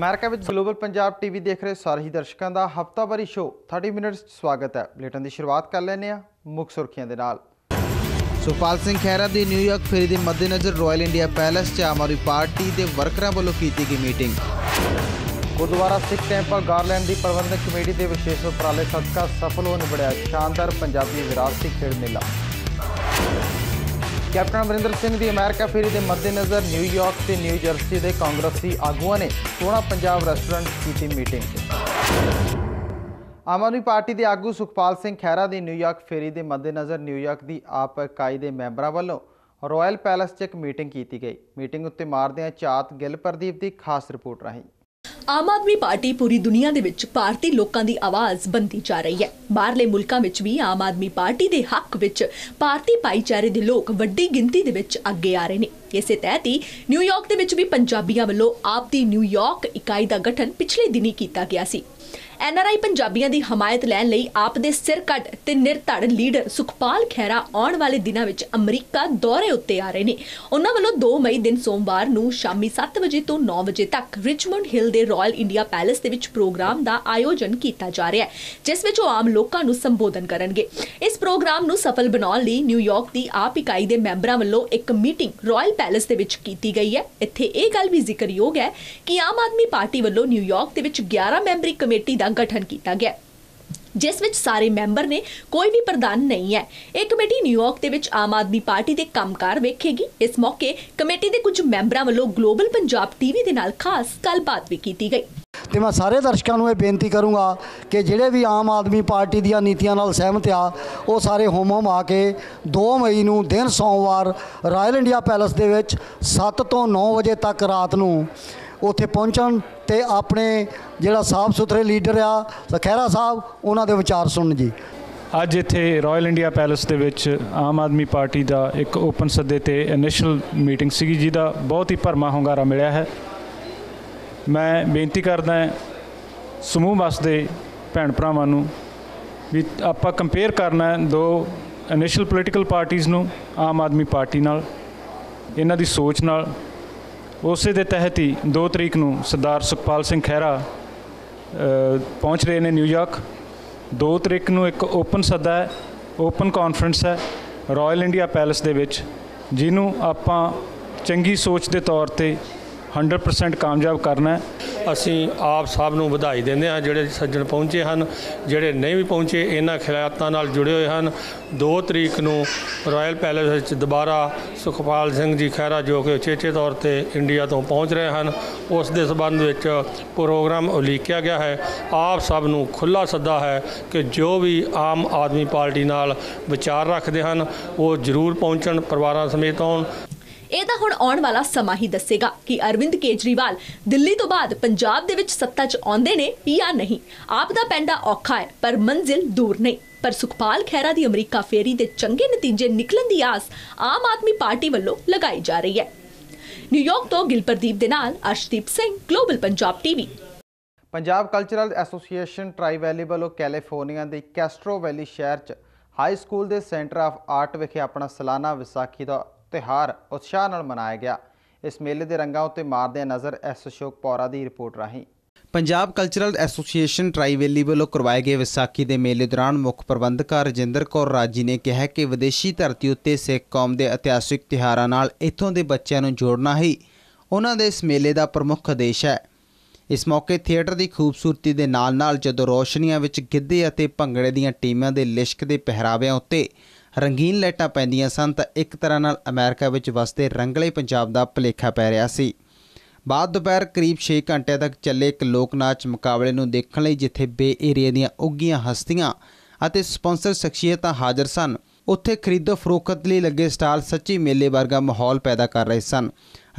America ਵਿੱਚ global Punjab TV ਦੇਖ ਰਹੇ ਸਾਰੇ ਹੀ ਦਰਸ਼ਕਾਂ ਦਾ ਹਫਤਾਵਾਰੀ ਸ਼ੋਅ 30 ਮਿੰਟਸ ਸਵਾਗਤ ਹੈ। ਬੁਲੇਟਿਨ ਦੀ ਸ਼ੁਰੂਆਤ ਕਰ ਲੈਂਦੇ ਹਾਂ ਮੁੱਖ ਸੁਰਖੀਆਂ ਦੇ ਨਾਲ। ਸੁਖਪਾਲ ਸਿੰਘ ਖਹਿਰਾ ਦੀ ਨਿਊਯਾਰਕ ਫੇਰੀ ਦੇ ਮੱਦੇਨਜ਼ਰ ਰਾਇਲ ਇੰਡੀਆ ਪੈਲੇਸ 'ਚ ਆਮ ਆਦਮੀ ਪਾਰਟੀ ਦੇ ਵਰਕਰਾਂ ਵੱਲੋਂ ਕੀਤੀ ਗਈ meeting. Gurdwara Sikh temple Garland ਦੀ ਪ੍ਰਬੰਧਕ ਕਮੇਟੀ ਦੇ ਵਿਸ਼ੇਸ਼ ਉਪਰਾਲੇ ਸਦਕਾ ਸਫਲ ਹੋ ਨਿਬੜਿਆ ਸ਼ਾਨਦਾਰ ਪੰਜਾਬੀ ਵਿਰਾਸਤੀ ਖੇਡ ਮੇਲਾ। ਕੈਪਟਨ ਅਮਰਿੰਦਰ ਸਿੰਘ ਦੀ ਅਮਰੀਕਾ ਫੇਰੀ ਦੇ ਮੱਦੇਨਜ਼ਰ ਨਿਊਯਾਰਕ ਤੇ ਨਿਊ ਜਰਸੀ ਦੇ ਕਾਂਗਰਸੀ ਆਗੂਆਂ ਨੇ ਸੋਹਣਾ ਪੰਜਾਬ ਰੈਸਟੋਰੈਂਟ ਕੀਤੀ ਮੀਟਿੰਗ ਆਮ ਆਦਮੀ ਪਾਰਟੀ ਦੇ ਆਗੂ ਸੁਖਪਾਲ ਸਿੰਘ ਖਹਿਰਾ ਦੀ ਨਿਊਯਾਰਕ ਫੇਰੀ ਦੇ ਮੱਦੇਨਜ਼ਰ ਨਿਊਯਾਰਕ ਦੀ ਆਪ ਇਕਾਈ ਦੇ ਮੈਂਬਰਾਂ ਵੱਲੋਂ ਰਾਇਲ ਪੈਲੇਸ 'ਚ ਇੱਕ ਮੀਟਿੰਗ ਕੀਤੀ ਗਈ। ਮੀਟਿੰਗ ਉੱਤੇ ਮਾਰਦਿਆਂ ਚਾਤ ਗਿੱਲ ਪ੍ਰਦੀਪ ਦੀ ਖਾਸ ਰਿਪੋਰਟ ਰਾਹੀਂ। ਆਮ ਆਦਮੀ ਪਾਰਟੀ ਪੂਰੀ ਦੁਨੀਆ ਦੇ ਵਿੱਚ ਭਾਰਤੀ ਲੋਕਾਂ ਦੀ ਆਵਾਜ਼ ਬਣਦੀ ਜਾ ਰਹੀ ਹੈ। ਬਾਹਰਲੇ ਮੁਲਕਾਂ ਵਿੱਚ ਵੀ ਆਮ ਆਦਮੀ ਪਾਰਟੀ ਦੇ ਹੱਕ ਵਿੱਚ ਭਾਰਤੀ ਭਾਈਚਾਰੇ ਦੇ ਲੋਕ ਵੱਡੀ ਗਿਣਤੀ ਦੇ ਵਿੱਚ ਅੱਗੇ ਆ ਰਹੇ ਨੇ। ਇਸੇ ਤਹਿਤ ਹੀ ਨਿਊਯਾਰਕ ਦੇ ਵਿੱਚ ਵੀ ਪੰਜਾਬੀਆਂ ਵੱਲੋਂ ਆਪ ਦੀ ਨਿਊਯਾਰਕ ਇਕਾਈ ਦਾ ਗਠਨ ਪਿਛਲੇ ਦਿਨੀ ਕੀਤਾ ਗਿਆ ਸੀ। ਐਨਆਰਆਈ ਪੰਜਾਬੀਆਂ ਦੀ ਹਮਾਇਤ ਲੈਣ ਲਈ ਆਪ ਦੇ ਸਿਰ ਕੱਢ ਤੇ ਨਿਰਧੜ ਲੀਡਰ ਸੁਖਪਾਲ ਖਹਿਰਾ ਆਉਣ ਵਾਲੇ ਦਿਨਾਂ ਵਿੱਚ ਅਮਰੀਕਾ ਦੌਰੇ ਉੱਤੇ ਆ ਰਹੇ ਨੇ। ਉਹਨਾਂ ਵੱਲੋਂ 2 ਮਈ ਦਿਨ ਸੋਮਵਾਰ ਨੂੰ ਸ਼ਾਮੀ 7 ਵਜੇ ਤੋਂ 9 ਵਜੇ ਤੱਕ ਰਿਚਮੰਡ ਹਿਲ ਦੇ ਰਾਇਲ ਇੰਡੀਆ ਪੈਲੇਸ ਦੇ ਵਿੱਚ ਪ੍ਰੋਗਰਾਮ ਦਾ ਆਯੋਜਨ ਕੀਤਾ ਜਾ ਰਿਹਾ ਹੈ, ਜਿਸ ਵਿੱਚ ਉਹ ਆਮ ਲੋਕਾਂ ਨੂੰ ਸੰਬੋਧਨ ਕਰਨਗੇ। ਇਸ ਪ੍ਰੋਗਰਾਮ ਨੂੰ ਸਫਲ ਬਣਾਉਣ ਲਈ ਨਿਊਯਾਰਕ ਦੀ ਆਪ ਇਕਾਈ ਦੇ ਮੈਂਬਰਾਂ ਵੱਲੋਂ ਇੱਕ ਮੀਟਿੰਗ ਰਾਇਲ ਪੈਲੇਸ ਦੇ ਵਿੱਚ ਕੀਤੀ ਗਈ ਹੈ। ਇੱਥੇ ਇਹ ਗੱਲ ਵੀ ਜ਼ਿਕਰਯੋਗ ਹੈ ਕਿ ਆਮ ਆਦਮੀ ਪਾਰਟੀ ਵੱਲੋਂ ਨਿਊਯਾਰਕ ਦੇ ਵਿੱਚ 11 ਮੈਂਬਰੀ ਕਮੇਟੀ ਦਾ ਗਠਨ ਕੀਤਾ ਗਿਆ। ਜਿਸ ਵਿੱਚ ਸਾਰੇ ਮੈਂਬਰ ਨੇ ਕੋਈ ਵੀ ਪ੍ਰਧਾਨ ਨਹੀਂ ਹੈ। ਇਹ ਕਮੇਟੀ ਨਿਊਯਾਰਕ ਦੇ ਵਿੱਚ ਆਮ ਆਦਮੀ ਪਾਰਟੀ ਦੇ ਕੰਮਕਾਰ ਵੇਖੇਗੀ। ਇਸ ਮੌਕੇ ਕਮੇਟੀ ਦੇ ਕੁਝ ਮੈਂਬਰਾਂ ਵੱਲੋਂ ਗਲੋਬਲ ਪੰਜਾਬ ਟੀਵੀ ਦੇ ਨਾਲ ਖਾਸ ਗੱਲਬਾਤ ਵੀ ਕੀਤੀ ਗਈ। ਤੇ ਮੈਂ ਸਾਰੇ ਦਰਸ਼ਕਾਂ ਨੂੰ ਇਹ ਬੇਨਤੀ ਕਰੂੰਗਾ ਕਿ ਜਿਹੜੇ ਵੀ ਆਮ ਆਦਮੀ ਪਾਰਟੀ ਦੀਆਂ ਨੀਤੀਆਂ ਨਾਲ ਸਹਿਮਤ ਆ, ਉਹ ਸਾਰੇ ਹੋਮ ਹੋਮ ਆ ਕੇ 2 ਮਈ ਨੂੰ ਦਿਨ ਸੋਮਵਾਰ ਰਾਇਲ ਇੰਡੀਆ ਪੈਲੇਸ ਦੇ ਵਿੱਚ 7 ਤੋਂ 9 ਵਜੇ ਤੱਕ ਰਾਤ ਨੂੰ ਉੱਥੇ ਪਹੁੰਚਣ ਤੇ ਆਪਣੇ ਜਿਹੜਾ ਸਾਫ਼ ਸੁਥਰੇ ਲੀਡਰ ਆ ਖਹਿਰਾ ਸਾਹਿਬ, ਉਹਨਾਂ ਦੇ ਵਿਚਾਰ ਸੁਣਨ ਜੀ। ਅੱਜ ਇੱਥੇ ਰਾਇਲ ਇੰਡੀਆ ਪੈਲੇਸ ਦੇ ਵਿੱਚ ਆਮ ਆਦਮੀ ਪਾਰਟੀ ਦਾ ਇੱਕ ਓਪਨ ਸੱਦੇ ਤੇ ਇਨੀਸ਼ੀਅਲ ਮੀਟਿੰਗ ਸੀਗੀ, ਜਿਹਦਾ ਬਹੁਤ ਹੀ ਭਰਮਾ ਹੁੰਗਾਰਾ ਮਿਲਿਆ ਹੈ। ਮੈਂ ਬੇਨਤੀ ਕਰਦਾ ਸਮੂਹ ਵਸਦੇ ਭੈਣ ਭਰਾਵਾਂ ਨੂੰ ਵੀ ਆਪਾਂ ਕੰਪੇਅਰ ਕਰਨਾ ਦੋ ਇਨੀਸ਼ੀਅਲ ਪੋਲੀਟੀਕਲ ਪਾਰਟੀਆਂ ਨੂੰ, ਆਮ ਆਦਮੀ ਪਾਰਟੀ ਨਾਲ, ਇਹਨਾਂ ਦੀ ਸੋਚ ਨਾਲ ਉਸੇ ਦੇ ਤਹਿਤ ਹੀ 2 ਤਰੀਕ ਨੂੰ ਸਰਦਾਰ ਸੁਖਪਾਲ ਸਿੰਘ ਖਹਿਰਾ ਪਹੁੰਚ ਰਹੇ ਨੇ ਨਿਊਯਾਰਕ। 2 ਤਰੀਕ ਨੂੰ ਇੱਕ ਓਪਨ ਸੱਦਾ ਹੈ, ਓਪਨ ਕਾਨਫਰੰਸ ਹੈ ਰਾਇਲ ਇੰਡੀਆ ਪੈਲੇਸ ਦੇ ਵਿੱਚ, ਜਿਹਨੂੰ ਆਪਾਂ ਚੰਗੀ ਸੋਚ ਦੇ ਤੌਰ ਤੇ 100% ਕਾਮਯਾਬ ਕਰਨਾ ਹੈ। ਅਸੀਂ ਆਪ ਸਭ ਨੂੰ ਵਧਾਈ ਦਿੰਦੇ ਹਾਂ, ਜਿਹੜੇ ਸੱਜਣ ਪਹੁੰਚੇ ਹਨ, ਜਿਹੜੇ ਨਹੀਂ ਵੀ ਪਹੁੰਚੇ, ਇਹਨਾਂ ਖਿਲਾਫਾਂ ਨਾਲ ਜੁੜੇ ਹੋਏ ਹਨ। 2 ਤਰੀਕ ਨੂੰ ਰਾਇਲ ਪੈਲੇਸ ਵਿੱਚ ਦੁਬਾਰਾ ਸੁਖਪਾਲ ਸਿੰਘ ਜੀ ਖਹਿਰਾ ਜੋ ਕਿ ਉਚੇਚੇ ਤੌਰ ਤੇ ਇੰਡੀਆ ਤੋਂ ਪਹੁੰਚ ਰਹੇ ਹਨ, ਉਸ ਦੇ ਸਬੰਧ ਵਿੱਚ ਪ੍ਰੋਗਰਾਮ ਉਲੀਕਿਆ ਗਿਆ ਹੈ। ਆਪ ਸਭ ਨੂੰ ਖੁੱਲਾ ਸੱਦਾ ਹੈ ਕਿ ਜੋ ਵੀ ਆਮ ਆਦਮੀ ਪਾਰਟੀ ਨਾਲ ਵਿਚਾਰ ਰੱਖਦੇ ਹਨ, ਉਹ ਜ਼ਰੂਰ ਪਹੁੰਚਣ, ਪਰਿਵਾਰਾਂ ਸਮੇਤ ਆਉਣ। ਇਹ ਤਾਂ ਹੁਣ ਆਉਣ ਵਾਲਾ ਸਮਾਂ ਹੀ ਦੱਸੇਗਾ ਕਿ ਅਰਵਿੰਦ ਕੇਜਰੀਵਾਲ ਦਿੱਲੀ ਤੋਂ ਬਾਅਦ ਪੰਜਾਬ ਦੇ ਵਿੱਚ ਸੱਤਾ 'ਚ ਆਉਂਦੇ ਨੇ ਜਾਂ ਨਹੀਂ। ਆਪ ਦਾ ਪੈਂਡਾ ਔਖਾ ਹੈ, ਪਰ ਮੰਜ਼ਿਲ ਦੂਰ ਨਹੀਂ। ਪਰ ਸੁਖਪਾਲ ਖਹਿਰਾ ਦੀ ਅਮਰੀਕਾ ਫੇਰੀ ਦੇ ਚੰਗੇ ਨਤੀਜੇ ਨਿਕਲਣ ਦੀ ਆਸ ਆਮ ਆਦਮੀ ਪਾਰਟੀ ਵੱਲੋਂ ਲਗਾਈ ਜਾ ਰਹੀ ਹੈ। ਨਿਊਯਾਰਕ ਤੋਂ ਗਿਲਪਰਦੀਪ ਦੇ ਨਾਲ Arshdeep Singh, global Punjab TV. Punjab cultural association Tri Valley ਵੱਲੋਂ ਕੈਲੀਫੋਰਨੀਆ ਦੇ ਕੈਸਟਰੋ ਵੈਲੀ ਸ਼ਹਿਰ 'ਚ ਹਾਈ ਸਕੂਲ ਦੇ ਸੈਂਟਰ ਆਫ ਆਰਟ ਵਿਖੇ ਆਪਣਾ ਸਾਲਾਨਾ ਵਿਸਾਖੀ ਦਾ ਤਿਉਹਾਰ ਉਤਸ਼ਾਹ ਨਾਲ ਮਨਾਇਆ ਗਿਆ। ਇਸ ਮੇਲੇ ਦੇ ਰੰਗਾਂ ਉੱਤੇ ਮਾਰਦਿਆਂ ਨਜ਼ਰ ਐਸ ਅਸ਼ੋਕ ਪੌਰਾ ਦੀ ਰਿਪੋਰਟ ਰਾਹੀਂ। ਪੰਜਾਬ ਕਲਚਰਲ ਐਸੋਸੀਏਸ਼ਨ ਟਰਾਈਵੇਲੀ ਵੱਲੋਂ ਕਰਵਾਏ ਗਏ ਵਿਸਾਖੀ ਦੇ ਮੇਲੇ ਦੌਰਾਨ ਮੁੱਖ ਪ੍ਰਬੰਧਕ ਰਜਿੰਦਰ ਕੌਰ ਰਾਜੀ ਨੇ ਕਿਹਾ ਕਿ ਵਿਦੇਸ਼ੀ ਧਰਤੀ ਉੱਤੇ ਸਿੱਖ ਕੌਮ ਦੇ ਇਤਿਹਾਸਿਕ ਤਿਉਹਾਰਾਂ ਨਾਲ ਇੱਥੋਂ ਦੇ ਬੱਚਿਆਂ ਨੂੰ ਜੋੜਨਾ ਹੀ ਉਹਨਾਂ ਦੇ ਇਸ ਮੇਲੇ ਦਾ ਪ੍ਰਮੁੱਖ ਉਦੇਸ਼ ਹੈ। ਇਸ ਮੌਕੇ ਥੀਏਟਰ ਦੀ ਖੂਬਸੂਰਤੀ ਦੇ ਨਾਲ-ਨਾਲ ਜਦੋਂ ਰੋਸ਼ਨੀਆਂ ਵਿੱਚ ਗਿੱਧੇ ਅਤੇ ਭੰਗੜੇ ਦੀਆਂ ਟੀਮਾਂ ਦੇ ਲਿਸ਼ਕ ਦੇ ਪਹਿਰਾਵਿਆਂ ਉੱਤੇ ਰੰਗੀਨ ਲਾਈਟਾਂ ਪੈਂਦੀਆਂ ਸਨ ਤਾਂ ਇੱਕ ਤਰ੍ਹਾਂ ਨਾਲ ਅਮਰੀਕਾ ਵਿੱਚ ਵਸਦੇ ਰੰਗਲੇ ਪੰਜਾਬ ਦਾ ਭੁਲੇਖਾ ਪੈ ਰਿਹਾ ਸੀ। ਬਾਅਦ ਦੁਪਹਿਰ ਕਰੀਬ 6 ਘੰਟੇ ਤੱਕ ਚੱਲੇ ਇੱਕ ਲੋਕ ਨਾਚ ਮੁਕਾਬਲੇ ਨੂੰ ਦੇਖਣ ਲਈ ਜਿੱਥੇ ਬੇ ਏਰੀਆ ਦੀਆਂ ਉੱਗੀਆਂ ਹਸਤੀਆਂ ਅਤੇ ਸਪਾਂਸਰ ਸ਼ਖਸੀਅਤਾਂ ਹਾਜ਼ਰ ਸਨ, ਉੱਥੇ ਖਰੀਦੋ ਫਰੋਖਤ ਲਈ ਲੱਗੇ ਸਟਾਲ ਸੱਚੀ ਮੇਲੇ ਵਰਗਾ ਮਾਹੌਲ ਪੈਦਾ ਕਰ ਰਹੇ ਸਨ।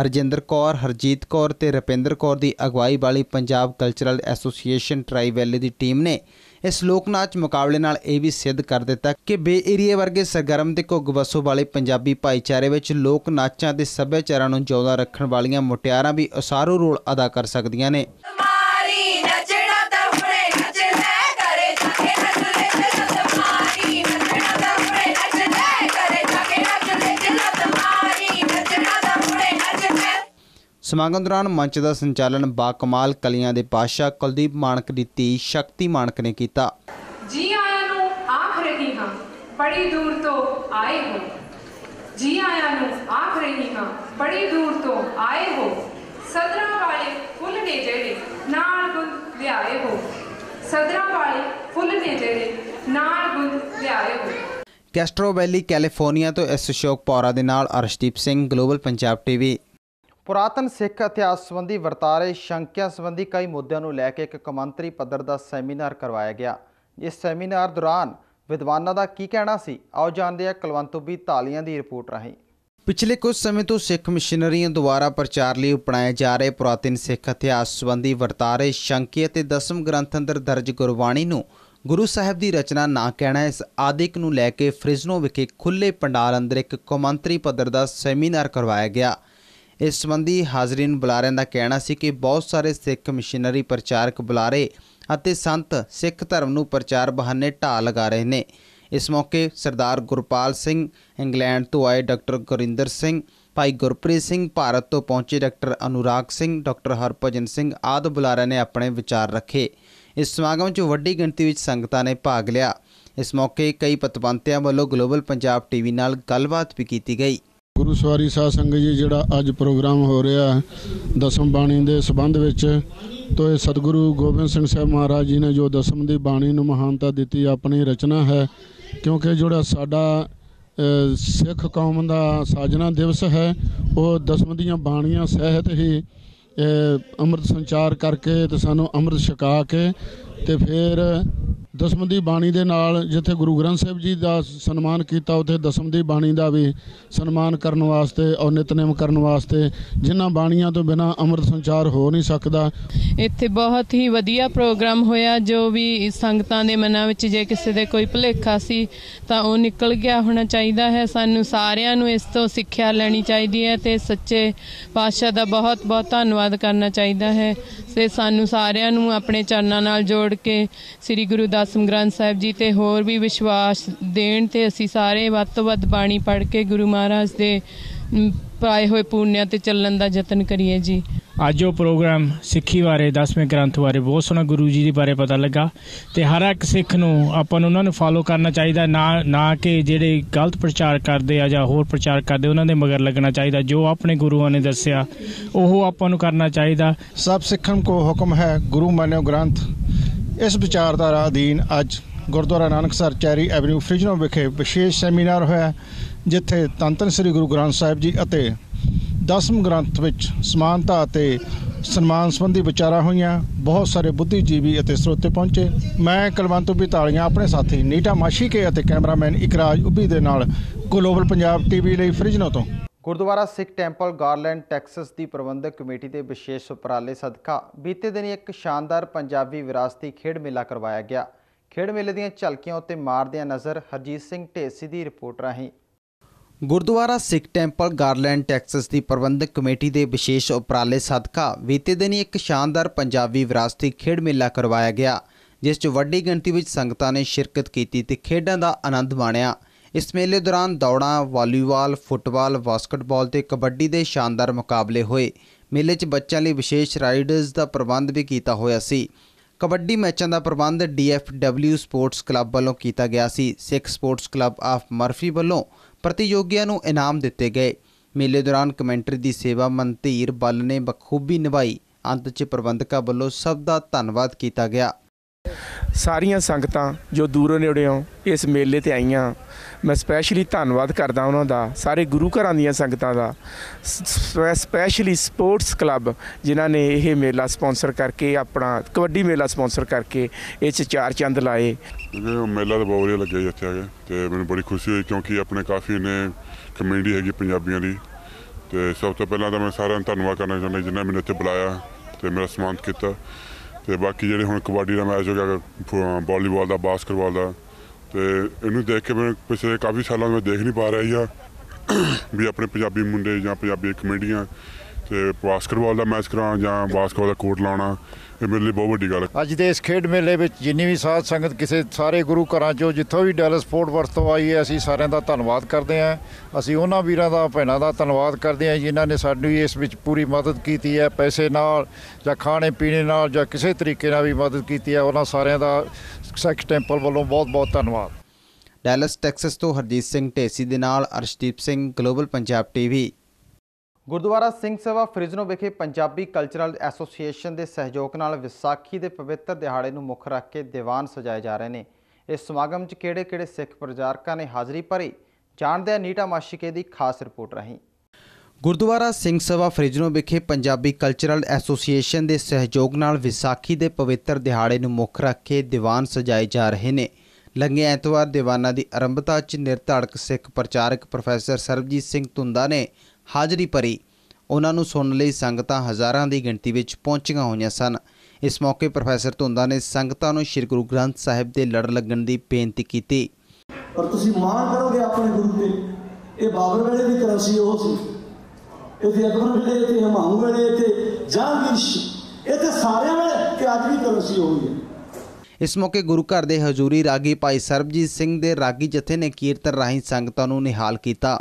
ਹਰਜਿੰਦਰ ਕੌਰ, ਹਰਜੀਤ ਕੌਰ ਤੇ ਰਪਿੰਦਰ ਕੌਰ ਦੀ ਅਗਵਾਈ ਵਾਲੀ Punjab cultural association Tri Valley ਦੀ ਟੀਮ ਨੇ ਇਸ ਲੋਕ ਨਾਚ ਮੁਕਾਬਲੇ ਨਾਲ ਇਹ ਵੀ ਸਿੱਧ ਕਰ ਦਿੱਤਾ ਕਿ ਬੇ ਏਰੀਆ ਵਰਗੇ ਸਰਗਰਮ ਤੇ ਘੁੱਗ ਵਸੋ ਵਾਲੇ ਪੰਜਾਬੀ ਭਾਈਚਾਰੇ ਵਿੱਚ ਲੋਕ ਨਾਚਾਂ ਤੇ ਸੱਭਿਆਚਾਰਾਂ ਨੂੰ ਜਿਉਂਦਾ ਰੱਖਣ ਵਾਲੀਆਂ ਮੁਟਿਆਰਾਂ ਵੀ ਉਸਾਰੂ ਰੋਲ ਅਦਾ ਕਰ ਸਕਦੀਆਂ ਨੇ। ਮਾਰੀ ਨੱਚਣਾ ਤਾਂ ਸਮਾਗਮ ਦੌਰਾਨ ਮੰਚ ਦਾ ਸੰਚਾਲਨ ਬਾਕਮਾਲ ਕਲੀਆਂ ਦੇ ਪਾਤਸ਼ਾਹ ਕੁਲਦੀਪ ਮਾਨਕ ਦੀ ਧੀ ਸ਼ਕਤੀ ਮਾਨਕ ਨੇ ਕੀਤਾ। ਜੀ ਆਇਆਂ ਨੂੰ ਆਖ ਰਹੀ ਹਾਂ ਬੜੀ ਦੂਰ ਤੋਂ ਆਏ ਹੋ। ਜੀ ਆਇਆਂ ਨੂੰ ਆਖ ਰਹੀ ਹਾਂ ਬੜੀ ਦੂਰ ਤੋਂ ਆਏ ਹੋ। ਸਦਰਾਂ ਵਾਲੇ ਫੁੱਲ ਨੇ ਜਿਹੜੇ ਨਾਲ ਗੁੰਦ ਲਿਆਏ ਹੋ। ਸਦਰਾਂ ਵਾਲੇ ਫੁੱਲ ਨੇ ਜਿਹੜੇ ਨਾਲ ਗੁੰਦ ਲਿਆਏ ਹੋ। ਕੈਸਟਰੋ ਵੈਲੀ ਕੈਲੀਫੋਰਨੀਆ ਤੋਂ ਐਸ ਅਸ਼ੋਕ ਪੌਰਾ ਦੇ ਨਾਲ ਅਰਸ਼ਦੀਪ ਸਿੰਘ ਗਲੋਬਲ ਪੰਜਾਬ ਟੀਵੀ। ਪੁਰਾਤਨ ਸਿੱਖ ਇਤਿਹਾਸ ਸੰਬੰਧੀ ਵਰਤਾਰੇ ਸ਼ੰਕਿਆਂ ਸੰਬੰਧੀ ਕਈ ਮੁੱਦਿਆਂ ਨੂੰ ਲੈ ਕੇ ਇੱਕ ਕੌਮਾਂਤਰੀ ਪੱਧਰ ਦਾ ਸੈਮੀਨਾਰ ਕਰਵਾਇਆ ਗਿਆ। ਇਸ ਸੈਮੀਨਾਰ ਦੌਰਾਨ ਵਿਦਵਾਨਾਂ ਦਾ ਕੀ ਕਹਿਣਾ ਸੀ? ਆਓ ਜਾਣਦੇ ਹਾਂ ਕੁਲਵੰਤੂਬੀ ਤਾਲੀਆਂ ਦੀ ਰਿਪੋਰਟ ਰਾਹੀਂ। ਪਿਛਲੇ ਕੁਝ ਸਮੇਂ ਤੋਂ ਸਿੱਖ ਮਿਸ਼ਨਰੀਆਂ ਦੁਆਰਾ ਪ੍ਰਚਾਰ ਲਈ ਅਪਣਾਏ ਜਾ ਰਹੇ ਪੁਰਾਤਨ ਸਿੱਖ ਇਤਿਹਾਸ ਸੰਬੰਧੀ ਵਰਤਾਰੇ ਸ਼ੰਕੀ ਅਤੇ ਦਸਮ ਗ੍ਰੰਥ ਅੰਦਰ ਦਰਜ ਗੁਰਬਾਣੀ ਨੂੰ ਗੁਰੂ ਸਾਹਿਬ ਦੀ ਰਚਨਾ ਨਾ ਕਹਿਣਾ, ਇਸ ਆਦਿਕ ਨੂੰ ਲੈ ਕੇ ਫ੍ਰਿਜ਼ਨੋ ਵਿਖੇ ਖੁੱਲੇ ਪੰਡਾਲ ਅੰਦਰ ਇੱਕ ਕੌਮਾਂਤਰੀ ਪੱਧਰ ਦਾ ਸੈਮੀਨਾਰ ਕਰਵਾਇਆ ਗਿਆ। ਇਸ ਸੰਬੰਧੀ ਹਾਜ਼ਰੀਨ ਬੁਲਾਰਿਆਂ ਦਾ ਕਹਿਣਾ ਸੀ ਕਿ ਬਹੁਤ ਸਾਰੇ ਸਿੱਖ ਮਿਸ਼ਨਰੀ ਪ੍ਰਚਾਰਕ ਬੁਲਾਰੇ ਅਤੇ ਸੰਤ ਸਿੱਖ ਧਰਮ ਨੂੰ ਪ੍ਰਚਾਰ ਬਹਾਨੇ ਢਾਹ ਲਗਾ ਰਹੇ ਨੇ। ਇਸ ਮੌਕੇ ਸਰਦਾਰ ਗੁਰਪਾਲ ਸਿੰਘ, ਇੰਗਲੈਂਡ ਤੋਂ ਆਏ ਡਾਕਟਰ ਗੁਰਿੰਦਰ ਸਿੰਘ, ਭਾਈ ਗੁਰਪ੍ਰੀਤ ਸਿੰਘ ਭਾਰਤ ਤੋਂ ਪਹੁੰਚੇ ਡਾਕਟਰ ਅਨੁਰਾਗ ਸਿੰਘ, ਡਾਕਟਰ ਹਰਭਜਨ ਸਿੰਘ ਆਦਿ ਬੁਲਾਰਿਆਂ ਨੇ ਆਪਣੇ ਵਿਚਾਰ ਰੱਖੇ। ਇਸ ਸਮਾਗਮ 'ਚ ਵੱਡੀ ਗਿਣਤੀ ਵਿੱਚ ਸੰਗਤਾਂ ਨੇ ਭਾਗ ਲਿਆ। ਇਸ ਮੌਕੇ ਕਈ ਪਤਵੰਤਿਆਂ ਵੱਲੋਂ ਗਲੋਬਲ ਪੰਜਾਬ ਟੀਵੀ ਨਾਲ ਗੱਲਬਾਤ ਵੀ ਕੀਤੀ ਗਈ। ਗੁਰੂ ਸਵਾਰੀ ਸਾਧ ਸੰਗਤ ਜੀ, ਜਿਹੜਾ ਅੱਜ ਪ੍ਰੋਗਰਾਮ ਹੋ ਰਿਹਾ ਦਸਮ ਬਾਣੀ ਦੇ ਸਬੰਧ ਵਿੱਚ, ਤੋਂ ਇਹ ਸਤਿਗੁਰੂ ਗੋਬਿੰਦ ਸਿੰਘ ਸਾਹਿਬ ਮਹਾਰਾਜ ਜੀ ਨੇ ਜੋ ਦਸਮ ਦੀ ਬਾਣੀ ਨੂੰ ਮਹਾਨਤਾ ਦਿੱਤੀ, ਆਪਣੀ ਰਚਨਾ ਹੈ। ਕਿਉਂਕਿ ਜਿਹੜਾ ਸਾਡਾ ਸਿੱਖ ਕੌਮ ਦਾ ਸਾਜਨਾ ਦਿਵਸ ਹੈ, ਉਹ ਦਸਮ ਦੀਆਂ ਬਾਣੀਆਂ ਸਹਿਤ ਹੀ ਅੰਮ੍ਰਿਤ ਸੰਚਾਰ ਕਰਕੇ ਤੇ ਸਾਨੂੰ ਅੰਮ੍ਰਿਤ ਛਕਾ ਕੇ ਤੇ ਫਿਰ ਦਸਮ ਦੀ ਬਾਣੀ ਦੇ ਨਾਲ ਜਿੱਥੇ ਗੁਰੂ ਗ੍ਰੰਥ ਸਾਹਿਬ ਜੀ ਦਾ ਸਨਮਾਨ ਕੀਤਾ, ਉੱਥੇ ਦਸਮ ਦੀ ਬਾਣੀ ਦਾ ਵੀ ਸਨਮਾਨ ਕਰਨ ਵਾਸਤੇ ਔਰ ਨਿਤਨੇਮ ਕਰਨ ਵਾਸਤੇ ਜਿਨ੍ਹਾਂ ਬਾਣੀਆਂ ਤੋਂ ਬਿਨਾ ਅੰਮ੍ਰਿਤ ਸੰਚਾਰ ਹੋ ਨਹੀਂ ਸਕਦਾ। ਇੱਥੇ ਬਹੁਤ ਹੀ ਵਧੀਆ ਪ੍ਰੋਗਰਾਮ ਹੋਇਆ, ਜੋ ਵੀ ਸੰਗਤਾਂ ਦੇ ਮਨਾਂ ਵਿੱਚ ਜੇ ਕਿਸੇ ਦੇ ਕੋਈ ਭੁਲੇਖਾ ਸੀ ਤਾਂ ਉਹ ਨਿਕਲ ਗਿਆ ਹੋਣਾ ਚਾਹੀਦਾ ਹੈ। ਸਾਨੂੰ ਸਾਰਿਆਂ ਨੂੰ ਇਸ ਤੋਂ ਸਿੱਖਿਆ ਲੈਣੀ ਚਾਹੀਦੀ ਹੈ ਤੇ ਸੱਚੇ ਪਾਤਸ਼ਾਹ ਦਾ ਬਹੁਤ ਬਹੁਤ ਧੰਨਵਾਦ ਕਰਨਾ ਚਾਹੀਦਾ ਹੈ ਤੇ ਸਾਨੂੰ ਸਾਰਿਆਂ ਨੂੰ ਆਪਣੇ ਚਰਨਾਂ ਨਾਲ ਜੋੜ ਕੇ ਸ੍ਰੀ ਗੁਰੂ ਦਾ ਦਸਮ ਗ੍ਰੰਥ ਸਾਹਿਬ ਜੀ ਤੇ ਹੋਰ ਵੀ ਵਿਸ਼ਵਾਸ ਦੇਣ ਤੇ ਅਸੀਂ ਸਾਰੇ ਵੱਧ ਤੋਂ ਵੱਧ ਬਾਣੀ ਪੜ੍ਹ ਕੇ ਗੁਰੂ ਮਹਾਰਾਜ ਦੇ ਪਾਏ ਹੋਏ ਪੁੰਨਿਆਂ ਤੇ ਚੱਲਣ ਦਾ ਯਤਨ ਕਰੀਏ ਜੀ। ਅੱਜ ਉਹ ਪ੍ਰੋਗਰਾਮ ਸਿੱਖੀ ਬਾਰੇ 10ਵੇਂ ਗ੍ਰੰਥ ਬਾਰੇ ਬਹੁਤ ਸੋਹਣਾ ਗੁਰੂ ਜੀ ਦੇ ਬਾਰੇ ਪਤਾ ਲੱਗਾ ਤੇ ਹਰ ਇੱਕ ਸਿੱਖ ਨੂੰ ਆਪਾਂ ਨੂੰ ਉਹਨਾਂ ਨੂੰ ਫਾਲੋ ਕਰਨਾ ਚਾਹੀਦਾ ਨਾ ਨਾ ਕਿ ਜਿਹੜੇ ਗਲਤ ਪ੍ਰਚਾਰ ਕਰਦੇ ਆ ਜਾਂ ਹੋਰ ਪ੍ਰਚਾਰ ਕਰਦੇ ਉਹਨਾਂ ਦੇ ਮਗਰ ਲੱਗਣਾ ਚਾਹੀਦਾ ਜੋ ਆਪਣੇ ਗੁਰੂਆਂ ਨੇ ਦੱਸਿਆ ਉਹ ਆਪਾਂ ਨੂੰ ਕਰਨਾ ਚਾਹੀਦਾ। ਸਭ ਸਿੱਖਣ ਕੋ ਹੁਕਮ ਹੈ ਗੁਰੂ ਮਾਨਿਓ ਗ੍ਰੰਥ। ਇਸ ਵਿਚਾਰਧਾਰਾ ਅਧੀਨ ਅੱਜ Gurdwara Nanaksar Cherry Avenue Fresno ਵਿਖੇ ਵਿਸ਼ੇਸ਼ ਸੈਮੀਨਾਰ ਹੋਇਆ ਜਿੱਥੇ ਧੰਨ ਧੰਨ ਸ੍ਰੀ ਗੁਰੂ ਗ੍ਰੰਥ ਸਾਹਿਬ ਜੀ ਅਤੇ ਦਸਮ ਗ੍ਰੰਥ ਵਿੱਚ ਸਮਾਨਤਾ ਅਤੇ ਸਨਮਾਨ ਸੰਬੰਧੀ ਵਿਚਾਰਾਂ ਹੋਈਆਂ, ਬਹੁਤ ਸਾਰੇ ਬੁੱਧੀਜੀਵੀ ਅਤੇ ਸਰੋਤੇ ਪਹੁੰਚੇ। ਮੈਂ ਕਲਵੰਤ ਉੱਭੀ ਤਾਲੀਆਂ ਆਪਣੇ ਸਾਥੀ ਨੀਟਾ ਮਾਸ਼ੀਕੇ ਅਤੇ ਕੈਮਰਾਮੈਨ ਇਕਰਾਜ ਉੱਭੀ ਦੇ ਨਾਲ ਗਲੋਬਲ ਪੰਜਾਬ ਟੀਵੀ ਲਈ ਫ੍ਰਿਜਨੋ ਤੋਂ। Gurdwara Sikh temple Garland, Texas ਦੀ ਪ੍ਰਬੰਧਕ ਕਮੇਟੀ ਦੇ ਵਿਸ਼ੇਸ਼ ਉਪਰਾਲੇ ਸਦਕਾ ਬੀਤੇ ਦਿਨ ਇੱਕ ਸ਼ਾਨਦਾਰ ਪੰਜਾਬੀ ਵਿਰਾਸਤੀ ਖੇਡ ਮੇਲਾ ਕਰਵਾਇਆ ਗਿਆ। ਖੇਡ ਮੇਲੇ ਦੀਆਂ ਝਲਕੀਆਂ ਉੱਤੇ ਮਾਰਦਿਆਂ ਨਜ਼ਰ ਹਰਜੀਤ ਸਿੰਘ ਢੇਸੀ ਦੀ ਰਿਪੋਰਟ ਰਾਹੀਂ। Gurdwara Sikh temple Garland, Texas ਦੀ ਪ੍ਰਬੰਧਕ ਕਮੇਟੀ ਦੇ ਵਿਸ਼ੇਸ਼ ਉਪਰਾਲੇ ਸਦਕਾ ਬੀਤੇ ਦਿਨ ਇੱਕ ਸ਼ਾਨਦਾਰ ਪੰਜਾਬੀ ਵਿਰਾਸਤੀ ਖੇਡ ਮੇਲਾ ਕਰਵਾਇਆ ਗਿਆ, ਜਿਸ 'ਚ ਵੱਡੀ ਗਿਣਤੀ ਵਿੱਚ ਸੰਗਤਾਂ ਨੇ ਸ਼ਿਰਕਤ ਕੀਤੀ ਤੇ ਖੇਡਾਂ ਦਾ ਆਨੰਦ ਮਾਣਿਆ। ਇਸ ਮੇਲੇ ਦੌਰਾਨ ਦੌੜਾਂ, ਵਾਲੀਬਾਲ, ਫੁੱਟਬਾਲ, ਬਾਸਕਟਬਾਲ ਤੇ ਕਬੱਡੀ ਦੇ ਸ਼ਾਨਦਾਰ ਮੁਕਾਬਲੇ ਹੋਏ। ਮੇਲੇ 'ਚ ਬੱਚਿਆਂ ਲਈ ਵਿਸ਼ੇਸ਼ ਰਾਈਡਰਸ ਦਾ ਪ੍ਰਬੰਧ ਵੀ ਕੀਤਾ ਹੋਇਆ ਸੀ। ਕਬੱਡੀ ਮੈਚਾਂ ਦਾ ਪ੍ਰਬੰਧ DFW ਸਪੋਰਟਸ ਕਲੱਬ ਵੱਲੋਂ ਕੀਤਾ ਗਿਆ ਸੀ। Sikh sports club of Murphy ਵੱਲੋਂ ਪ੍ਰਤੀਯੋਗੀਆਂ ਨੂੰ ਇਨਾਮ ਦਿੱਤੇ ਗਏ। ਮੇਲੇ ਦੌਰਾਨ ਕਮੈਂਟਰੀ ਦੀ ਸੇਵਾ ਮਨਧੀਰ ਬੱਲ ਨੇ ਬਖੂਬੀ ਨਿਭਾਈ। ਅੰਤ 'ਚ ਪ੍ਰਬੰਧਕਾਂ ਵੱਲੋਂ ਸਭ ਦਾ ਧੰਨਵਾਦ ਕੀਤਾ ਗਿਆ। ਸਾਰੀਆਂ ਸੰਗਤਾਂ ਜੋ ਦੂਰੋਂ ਨੇੜਿਓਂ ਇਸ ਮੇਲੇ ਤੇ ਆਈਆਂ ਮੈਂ ਸਪੈਸ਼ਲੀ ਧੰਨਵਾਦ ਕਰਦਾ ਉਹਨਾਂ ਦਾ, ਸਾਰੇ ਗੁਰੂ ਘਰਾਂ ਦੀਆਂ ਸੰਗਤਾਂ ਦਾ। ਸਪੈਸ਼ਲੀ ਸਪੋਰਟਸ ਕਲੱਬ ਜਿਨ੍ਹਾਂ ਨੇ ਇਹ ਮੇਲਾ ਸਪਾਂਸਰ ਕਰਕੇ, ਆਪਣਾ ਕਬੱਡੀ ਮੇਲਾ ਸਪਾਂਸਰ ਕਰਕੇ ਇਹ 'ਚ ਚਾਰ ਚੰਦ ਲਾਏ। ਮੇਲਾ ਤਾਂ ਬਹੁਤ ਵਧੀਆ ਲੱਗਿਆ ਜੀ ਇੱਥੇ ਆ ਕੇ, ਤੇ ਮੈਨੂੰ ਬੜੀ ਖੁਸ਼ੀ ਹੋਈ ਕਿਉਂਕਿ ਆਪਣੇ ਕਾਫੀ ਨੇ ਕਮੇਡੀ ਹੈਗੀ ਪੰਜਾਬੀਆਂ ਦੀ। ਤੇ ਸਭ ਤੋਂ ਪਹਿਲਾਂ ਤਾਂ ਮੈਂ ਸਾਰਿਆਂ ਦਾ ਧੰਨਵਾਦ ਕਰਨਾ ਚਾਹੁੰਦਾ ਜਿਨ੍ਹਾਂ ਮੈਨੂੰ ਇੱਥੇ ਬੁਲਾਇਆ ਤੇ ਮੇਰਾ ਸਨਮਾਨਿਤ ਕੀਤਾ। ਤੇ ਬਾਕੀ ਜਿਹੜੇ ਹੁਣ ਕਬੱਡੀ ਦਾ ਮੈਚ ਹੋ ਗਿਆ ਵਾਲੀਬਾਲ ਦਾ ਬਾਸਕਟਬਾਲ ਦਾ ਤੇ ਇਹਨੂੰ ਦੇਖ ਕੇ ਮੈਂ ਪਿਛਲੇ ਕਾਫੀ ਸਾਲਾਂ ਤੋਂ ਦੇਖ ਨਹੀਂ ਪਾ ਰਿਹਾ ਜੀ ਆ ਵੀ ਆਪਣੇ ਪੰਜਾਬੀ ਮੁੰਡੇ ਜਾਂ ਪੰਜਾਬੀ ਕਮੇਡੀਆਂ ਤੇ ਬਾਸਕਟਬਾਲ ਦਾ ਮੈਚ ਕਰਾਉਣਾ ਜਾਂ ਬਾਸਕਟਬਾਲ ਦਾ ਕੋਰਟ ਲਾਉਣਾ, ਇਹ ਮੇਰੇ ਲਈ ਬਹੁਤ ਵੱਡੀ ਗੱਲ ਹੈ। ਅੱਜ ਦੇ ਇਸ ਖੇਡ ਮੇਲੇ ਵਿੱਚ ਜਿੰਨੀ ਵੀ ਸਾਧ ਸੰਗਤ ਕਿਸੇ ਸਾਰੇ ਗੁਰੂ ਘਰਾਂ ਚੋਂ ਜਿੱਥੋਂ ਵੀ ਡੈਲ ਸਪੋਰਟ ਵਰਤੋਂ ਆਈ ਹੈ, ਅਸੀਂ ਸਾਰਿਆਂ ਦਾ ਧੰਨਵਾਦ ਕਰਦੇ ਹਾਂ। ਅਸੀਂ ਉਹਨਾਂ ਵੀਰਾਂ ਦਾ, ਭੈਣਾਂ ਦਾ ਧੰਨਵਾਦ ਕਰਦੇ ਹਾਂ ਜਿਨ੍ਹਾਂ ਨੇ ਸਾਡੀ ਇਸ ਵਿੱਚ ਪੂਰੀ ਮਦਦ ਕੀਤੀ ਹੈ, ਪੈਸੇ ਨਾਲ ਜਾਂ ਖਾਣੇ ਪੀਣੇ ਨਾਲ ਜਾਂ ਕਿਸੇ ਤਰੀਕੇ ਨਾਲ ਵੀ ਮਦਦ ਕੀਤੀ ਹੈ। ਉਹਨਾਂ ਸਾਰਿਆਂ ਦਾ ਸੈਕਸ ਟੈਂਪਲ ਵੱਲੋਂ ਬਹੁਤ ਬਹੁਤ ਧੰਨਵਾਦ। ਡੈਲਸ ਟੈਕਸਸ ਤੋਂ ਹਰਜੀਤ ਸਿੰਘ ਢੇਸੀ ਦੇ ਨਾਲ Arshdeep Singh global Punjab TV. Gurdwara Singh Sabha Fresno ਵਿਖੇ ਪੰਜਾਬੀ ਕਲਚਰਲ ਐਸੋਸੀਏਸ਼ਨ ਦੇ ਸਹਿਯੋਗ ਨਾਲ ਵਿਸਾਖੀ ਦੇ ਪਵਿੱਤਰ ਦਿਹਾੜੇ ਨੂੰ ਮੁੱਖ ਰੱਖ ਕੇ ਦੀਵਾਨ ਸਜਾਏ ਜਾ ਰਹੇ ਨੇ। ਇਸ ਸਮਾਗਮ 'ਚ ਕਿਹੜੇ-ਕਿਹੜੇ ਸਿੱਖ ਪ੍ਰਚਾਰਕਾਂ ਨੇ ਹਾਜ਼ਰੀ ਭਰੀ ਜਾਣਦੇ ਆ ਨੀਟਾ ਮਾਸ਼ਿਕੇ ਦੀ ਖਾਸ ਰਿਪੋਰਟ ਰਹੀ। ਗੁਰਦੁਆਰਾ ਸਿੰਘ ਸਭਾ ਫਰਿਜਨੋ ਵਿਖੇ ਪੰਜਾਬੀ ਕਲਚਰਲ ਐਸੋਸੀਏਸ਼ਨ ਦੇ ਸਹਿਯੋਗ ਨਾਲ ਵਿਸਾਖੀ ਦੇ ਪਵਿੱਤਰ ਦਿਹਾੜੇ ਨੂੰ ਮੁੱਖ ਰੱਖ ਕੇ ਦੀਵਾਨ ਸਜਾਏ ਜਾ ਰਹੇ ਨੇ। ਲੰਘੇ ਐਤਵਾਰ ਦੀਵਾਨਾਂ ਦੀ ਆਰੰਭਤਾ 'ਚ ਨਿਰਧਾੜਕ ਸਿੱਖ ਪ੍ਰਚਾਰਕ ਪ੍ਰੋਫੈਸਰ ਸਰਬਜੀਤ ਸਿੰਘ ਤੁੰਦਾ ਨੇ ਹਾਜ਼ਰੀ ਭਰੀ। ਉਹਨਾਂ ਨੂੰ ਸੁਣਨ ਲਈ ਸੰਗਤਾਂ ਹਜ਼ਾਰਾਂ ਦੀ ਗਿਣਤੀ ਵਿੱਚ ਪਹੁੰਚੀਆਂ ਹੋਈਆਂ ਸਨ। ਇਸ ਮੌਕੇ ਪ੍ਰੋਫੈਸਰ ਤੁੰਦਾ ਨੇ ਸੰਗਤਾਂ ਨੂੰ ਸ੍ਰੀ ਗੁਰੂ ਗ੍ਰੰਥ ਸਾਹਿਬ ਦੇ ਲੜ ਲੱਗਣ ਦੀ ਬੇਨਤੀ ਕੀਤੀ। ਪਰ ਤੁਸੀਂ ਮਾਣ ਕਰੋਗੇ ਆਪਣੇ ਗੁਰੂ ਤੇ। ਇਹ ਬਾਬਰ ਵੇਲੇ ਦੀ ਕਰੰਸੀ ਉਹ ਸੀ। ਇੱਥੇ ਅਕਬਰ ਵੇਲੇ ਇੱਥੇ, ਹਮਾਊਂ ਵੇਲੇ ਇੱਥੇ ਜਹਾਂਗੀਰ ਇੱਥੇ ਸਾਰਿਆਂ ਵੇਲੇ ਤੇ ਅੱਜ ਵੀ ਕਰੰਸੀ ਹੋਈ ਹੈ। ਇਸ ਮੌਕੇ ਗੁਰੂ ਘਰ ਦੇ ਹਜ਼ੂਰੀ ਰਾਗੀ ਭਾਈ ਸਰਬਜੀਤ ਸਿੰਘ ਦੇ ਰਾਗੀ ਜਥੇ ਨੇ ਕੀਰਤਨ ਰਾਹੀਂ ਸੰਗਤਾਂ ਨੂੰ ਨਿਹਾਲ ਕੀਤਾ।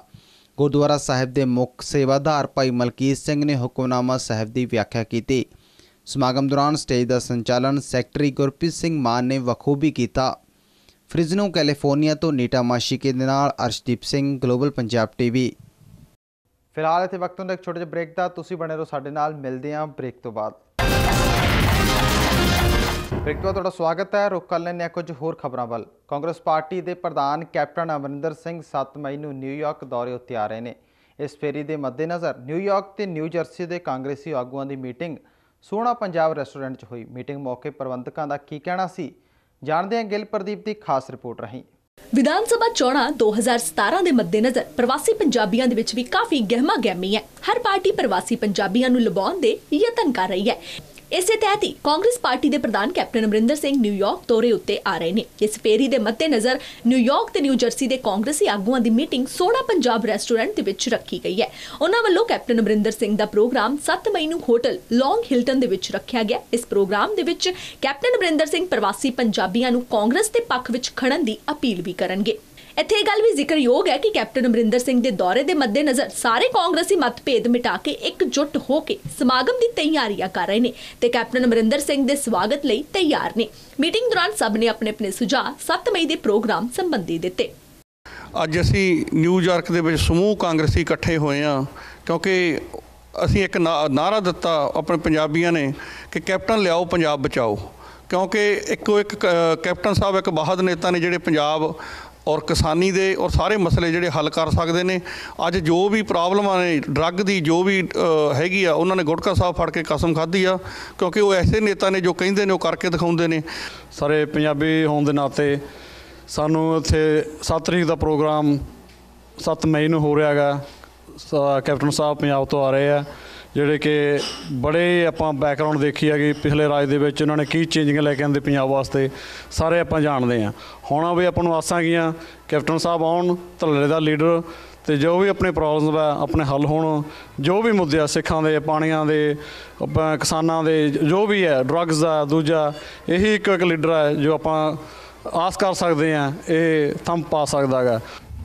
ਗੁਰਦੁਆਰਾ ਸਾਹਿਬ ਦੇ ਮੁੱਖ ਸੇਵਾਦਾਰ ਭਾਈ ਮਲਕੀਤ ਸਿੰਘ ਨੇ ਹੁਕਮਨਾਮਾ ਸਾਹਿਬ ਦੀ ਵਿਆਖਿਆ ਕੀਤੀ। ਸਮਾਗਮ ਦੌਰਾਨ ਸਟੇਜ ਦਾ ਸੰਚਾਲਨ ਸੈਕਟਰੀ ਗੁਰਪ੍ਰੀਤ ਸਿੰਘ ਮਾਨ ਨੇ ਵਖੂਬੀ ਕੀਤਾ। ਫ੍ਰਿਜ਼ਨੋ ਕੈਲੀਫੋਰਨੀਆ ਤੋਂ ਨੀਟਾ ਮਾਸ਼ੀਕੇ ਦੇ ਨਾਲ ਅਰਸ਼ਦੀਪ ਸਿੰਘ, ਗਲੋਬਲ ਪੰਜਾਬ ਟੀਵੀ। ਫਿਲਹਾਲ ਇੱਥੇ ਵਕਤ ਹੁੰਦਾ ਇੱਕ ਛੋਟੇ ਜਿਹੇ ਬ੍ਰੇਕ ਦਾ। ਤੁਸੀਂ ਬਣੇ ਰਹੋ ਸਾਡੇ ਨਾਲ, ਮਿਲਦੇ ਹਾਂ ਬ੍ਰੇਕ ਤੋਂ ਬਾਅਦ। ਬ੍ਰੇਕ ਤੋਂ ਬਾਅਦ ਤੁਹਾਡਾ ਸਵਾਗਤ ਹੈ। ਰੁਕ ਕਰ ਲੈਂਦੇ ਹਾਂ ਕੁਝ ਹੋਰ ਖਬਰਾਂ ਵੱਲ। ਕਾਂਗਰਸ ਪਾਰਟੀ ਦੇ ਪ੍ਰਧਾਨ ਕੈਪਟਨ ਅਮਰਿੰਦਰ ਸਿੰਘ 7 ਮਈ ਨੂੰ ਨਿਊਯਾਰਕ ਦੌਰੇ ਉੱਤੇ ਆ ਰਹੇ ਨੇ। ਇਸ ਫੇਰੀ ਦੇ ਮੱਦੇਨਜ਼ਰ ਨਿਊਯਾਰਕ ਤੇ ਨਿਊ ਜਰਸੀ ਦੇ ਕਾਂਗਰਸੀ ਆਗੂਆਂ ਦੀ ਮੀਟਿੰਗ ਸੋਹਣਾ ਪੰਜਾਬ ਰੈਸਟੋਰੈਂਟ 'ਚ ਹੋਈ। ਮੀਟਿੰਗ ਮੌਕੇ ਪ੍ਰਬੰਧਕਾਂ ਦਾ ਕੀ ਕਹਿਣਾ ਸੀ? ਜਾਣਦੇ ਹਾਂ ਗਿਲ ਪ੍ਰਦੀਪ ਦੀ ਖਾਸ ਰਿਪੋਰਟ ਰਹੀ। ਵਿਧਾਨ ਸਭਾ ਚੋਣਾਂ 2017 ਦੇ ਮੱਦੇਨਜ਼ਰ ਪ੍ਰਵਾਸੀ ਪੰਜਾਬੀਆਂ ਦੇ ਵਿੱਚ ਵੀ ਕਾਫੀ ਗਹਿਮਾ ਗਹਿਮੀ ਹੈ। ਹਰ ਪਾਰਟੀ ਪ੍ਰਵਾਸੀ ਪੰਜਾਬੀਆਂ ਨੂੰ ਲਬਾਉਣ ਦੇ ਯਤਨ ਕਰ ਰਹੀ ਹੈ। ਇਸੇ ਤਹਿਤ ਹੀ ਕਾਂਗਰਸ ਪਾਰਟੀ ਦੇ ਪ੍ਰਧਾਨ ਕੈਪਟਨ ਅਮਰਿੰਦਰ ਸਿੰਘ ਨਿਊਯਾਰਕ ਦੌਰੇ ਉੱਤੇ ਆ ਰਹੇ ਨੇ। ਇਸ ਫੇਰੀ ਦੇ ਮੱਦੇਨਜ਼ਰ ਨਿਊਯਾਰਕ ਤੇ ਨਿਊ ਜਰਸੀ ਦੇ ਕਾਂਗਰਸੀ ਆਗੂਆਂ ਦੀ ਮੀਟਿੰਗ ਸੋਹਣਾ ਪੰਜਾਬ ਰੈਸਟੋਰੈਂਟ ਦੇ ਵਿੱਚ ਰੱਖੀ ਗਈ ਹੈ। ਉਹਨਾਂ ਵੱਲੋਂ ਕੈਪਟਨ ਅਮਰਿੰਦਰ ਸਿੰਘ ਦਾ ਪ੍ਰੋਗਰਾਮ 7 ਮਈ ਨੂੰ ਹੋਟਲ ਲੌਂਗ ਹਿਲਟਨ ਦੇ ਵਿੱਚ ਰੱਖਿਆ ਗਿਆ। ਇਸ ਪ੍ਰੋਗਰਾਮ ਦੇ ਵਿੱਚ ਕੈਪਟਨ ਅਮਰਿੰਦਰ ਸਿੰਘ ਪ੍ਰਵਾਸੀ ਪੰਜਾਬੀਆਂ ਨੂੰ ਕਾਂਗਰਸ ਦੇ ਪੱਖ ਵਿੱਚ ਖੜਨ ਦੀ ਅਪੀਲ ਵੀ ਕਰਨਗੇ। ਇੱਥੇ ਇਹ ਗੱਲ ਵੀ ਜ਼ਿਕਰਯੋਗ ਹੈ ਕਿ ਕੈਪਟਨ ਅਮਰਿੰਦਰ ਸਿੰਘ ਦੇ ਦੌਰੇ ਦੇ ਮੱਦੇਨਜ਼ਰ ਸਾਰੇ ਕਾਂਗਰਸੀ ਮਤਭੇਦ ਮਿਟਾ ਕੇ ਇਕਜੁੱਟ ਹੋ ਕੇ ਸਮਾਗਮ ਦੀ ਤਿਆਰੀਆਂ ਕਰ ਰਹੇ ਨੇ ਤੇ ਕੈਪਟਨ ਅਮਰਿੰਦਰ ਸਿੰਘ ਦੇ ਸਵਾਗਤ ਲਈ ਤਿਆਰ ਨੇ। ਮੀਟਿੰਗ ਦੌਰਾਨ ਸਭ ਨੇ ਆਪਣੇ ਆਪਣੇ ਸੁਝਾਅ 7 ਮਈ ਦੇ ਪ੍ਰੋਗਰਾਮ ਸੰਬੰਧੀ ਦਿੱਤੇ। ਅੱਜ ਅਸੀਂ ਨਿਊਯਾਰਕ ਦੇ ਵਿੱਚ ਸਮੂਹ ਕਾਂਗਰਸੀ ਇਕੱਠੇ ਹੋਏ ਆ ਕਿਉਂਕਿ ਅਸੀਂ ਇੱਕ ਨਾ- ਨਾਅਰਾ ਦਿੱਤਾ ਆਪਣੇ ਪੰਜਾਬੀਆਂ ਨੇ ਕਿ ਕੈਪਟਨ ਲਿਆਓ, ਪੰਜਾਬ ਬਚਾਓ। ਕਿਉਂਕਿ ਇੱਕੋ ਇੱਕ ਕੈਪਟਨ ਸਾਹਿਬ, ਇੱਕ ਬਹਾਦਰ ਨੇਤਾ ਨੇ ਜਿਹੜੇ ਪੰਜਾਬ ਔਰ ਕਿਸਾਨੀ ਦੇ ਔਰ ਸਾਰੇ ਮਸਲੇ ਜਿਹੜੇ ਹੱਲ ਕਰ ਸਕਦੇ ਨੇ। ਅੱਜ ਜੋ ਵੀ ਪ੍ਰੋਬਲਮਾਂ ਨੇ, ਡਰੱਗ ਦੀ ਜੋ ਵੀ ਹੈਗੀ ਆ, ਉਹਨਾਂ ਨੇ ਗੁਟਕਾ ਸਾਹਿਬ ਫੜ ਕੇ ਕਸਮ ਖਾਧੀ ਆ, ਕਿਉਂਕਿ ਉਹ ਐਸੇ ਨੇਤਾ ਨੇ ਜੋ ਕਹਿੰਦੇ ਨੇ, ਉਹ ਕਰਕੇ ਦਿਖਾਉਂਦੇ ਨੇ। ਸਾਰੇ ਪੰਜਾਬੀ ਹੋਣ ਦੇ ਨਾਤੇ ਸਾਨੂੰ ਇੱਥੇ 7 ਤਰੀਕ ਦਾ ਪ੍ਰੋਗਰਾਮ 7 ਮਈ ਨੂੰ ਹੋ ਰਿਹਾ ਹੈਗਾ। ਕੈਪਟਨ ਸਾਹਿਬ ਪੰਜਾਬ ਤੋਂ ਆ ਰਹੇ ਆ। ਜਿਹੜੇ ਕਿ ਬੜੇ ਆਪਾਂ ਬੈਕਗ੍ਰਾਉਂਡ ਦੇਖੀ ਹੈਗੀ ਪਿਛਲੇ ਰਾਜ ਦੇ ਵਿੱਚ ਉਹਨਾਂ ਨੇ ਕੀ ਚੇਂਜਿੰਗ ਲੈ ਕੇ ਆਂਦੇ ਪੰਜਾਬ ਵਾਸਤੇ, ਸਾਰੇ ਆਪਾਂ ਜਾਣਦੇ ਆ। ਹੁਣ ਵੀ ਆਪਾਂ ਨੂੰ ਆਸਾਂ ਗਈਆਂ, ਕੈਪਟਨ ਸਾਹਿਬ ਆਉਣ, ਧੱਲੇ ਦਾ ਲੀਡਰ ਤੇ ਜੋ ਵੀ ਆਪਣੇ ਪ੍ਰੋਬਲਮਸ ਵਾ ਆਪਣੇ ਹੱਲ ਹੋਣ, ਜੋ ਵੀ ਮੁੱਦੇ ਆ ਸਿੱਖਾਂ ਦੇ, ਪਾਣੀਆਂ ਦੇ ਕਿਸਾਨਾਂ ਦੇ, ਜੋ ਵੀ ਹੈ ਡਰੱਗਸ ਦਾ, ਦੂਜਾ, ਇਹੀ ਇੱਕ ਇੱਕ ਲੀਡਰ ਹੈ ਜੋ ਆਪਾਂ ਆਸ ਕਰ ਸਕਦੇ ਆ, ਇਹ ਥੰਮ ਪਾ ਸਕਦਾ ਹੈਗਾ।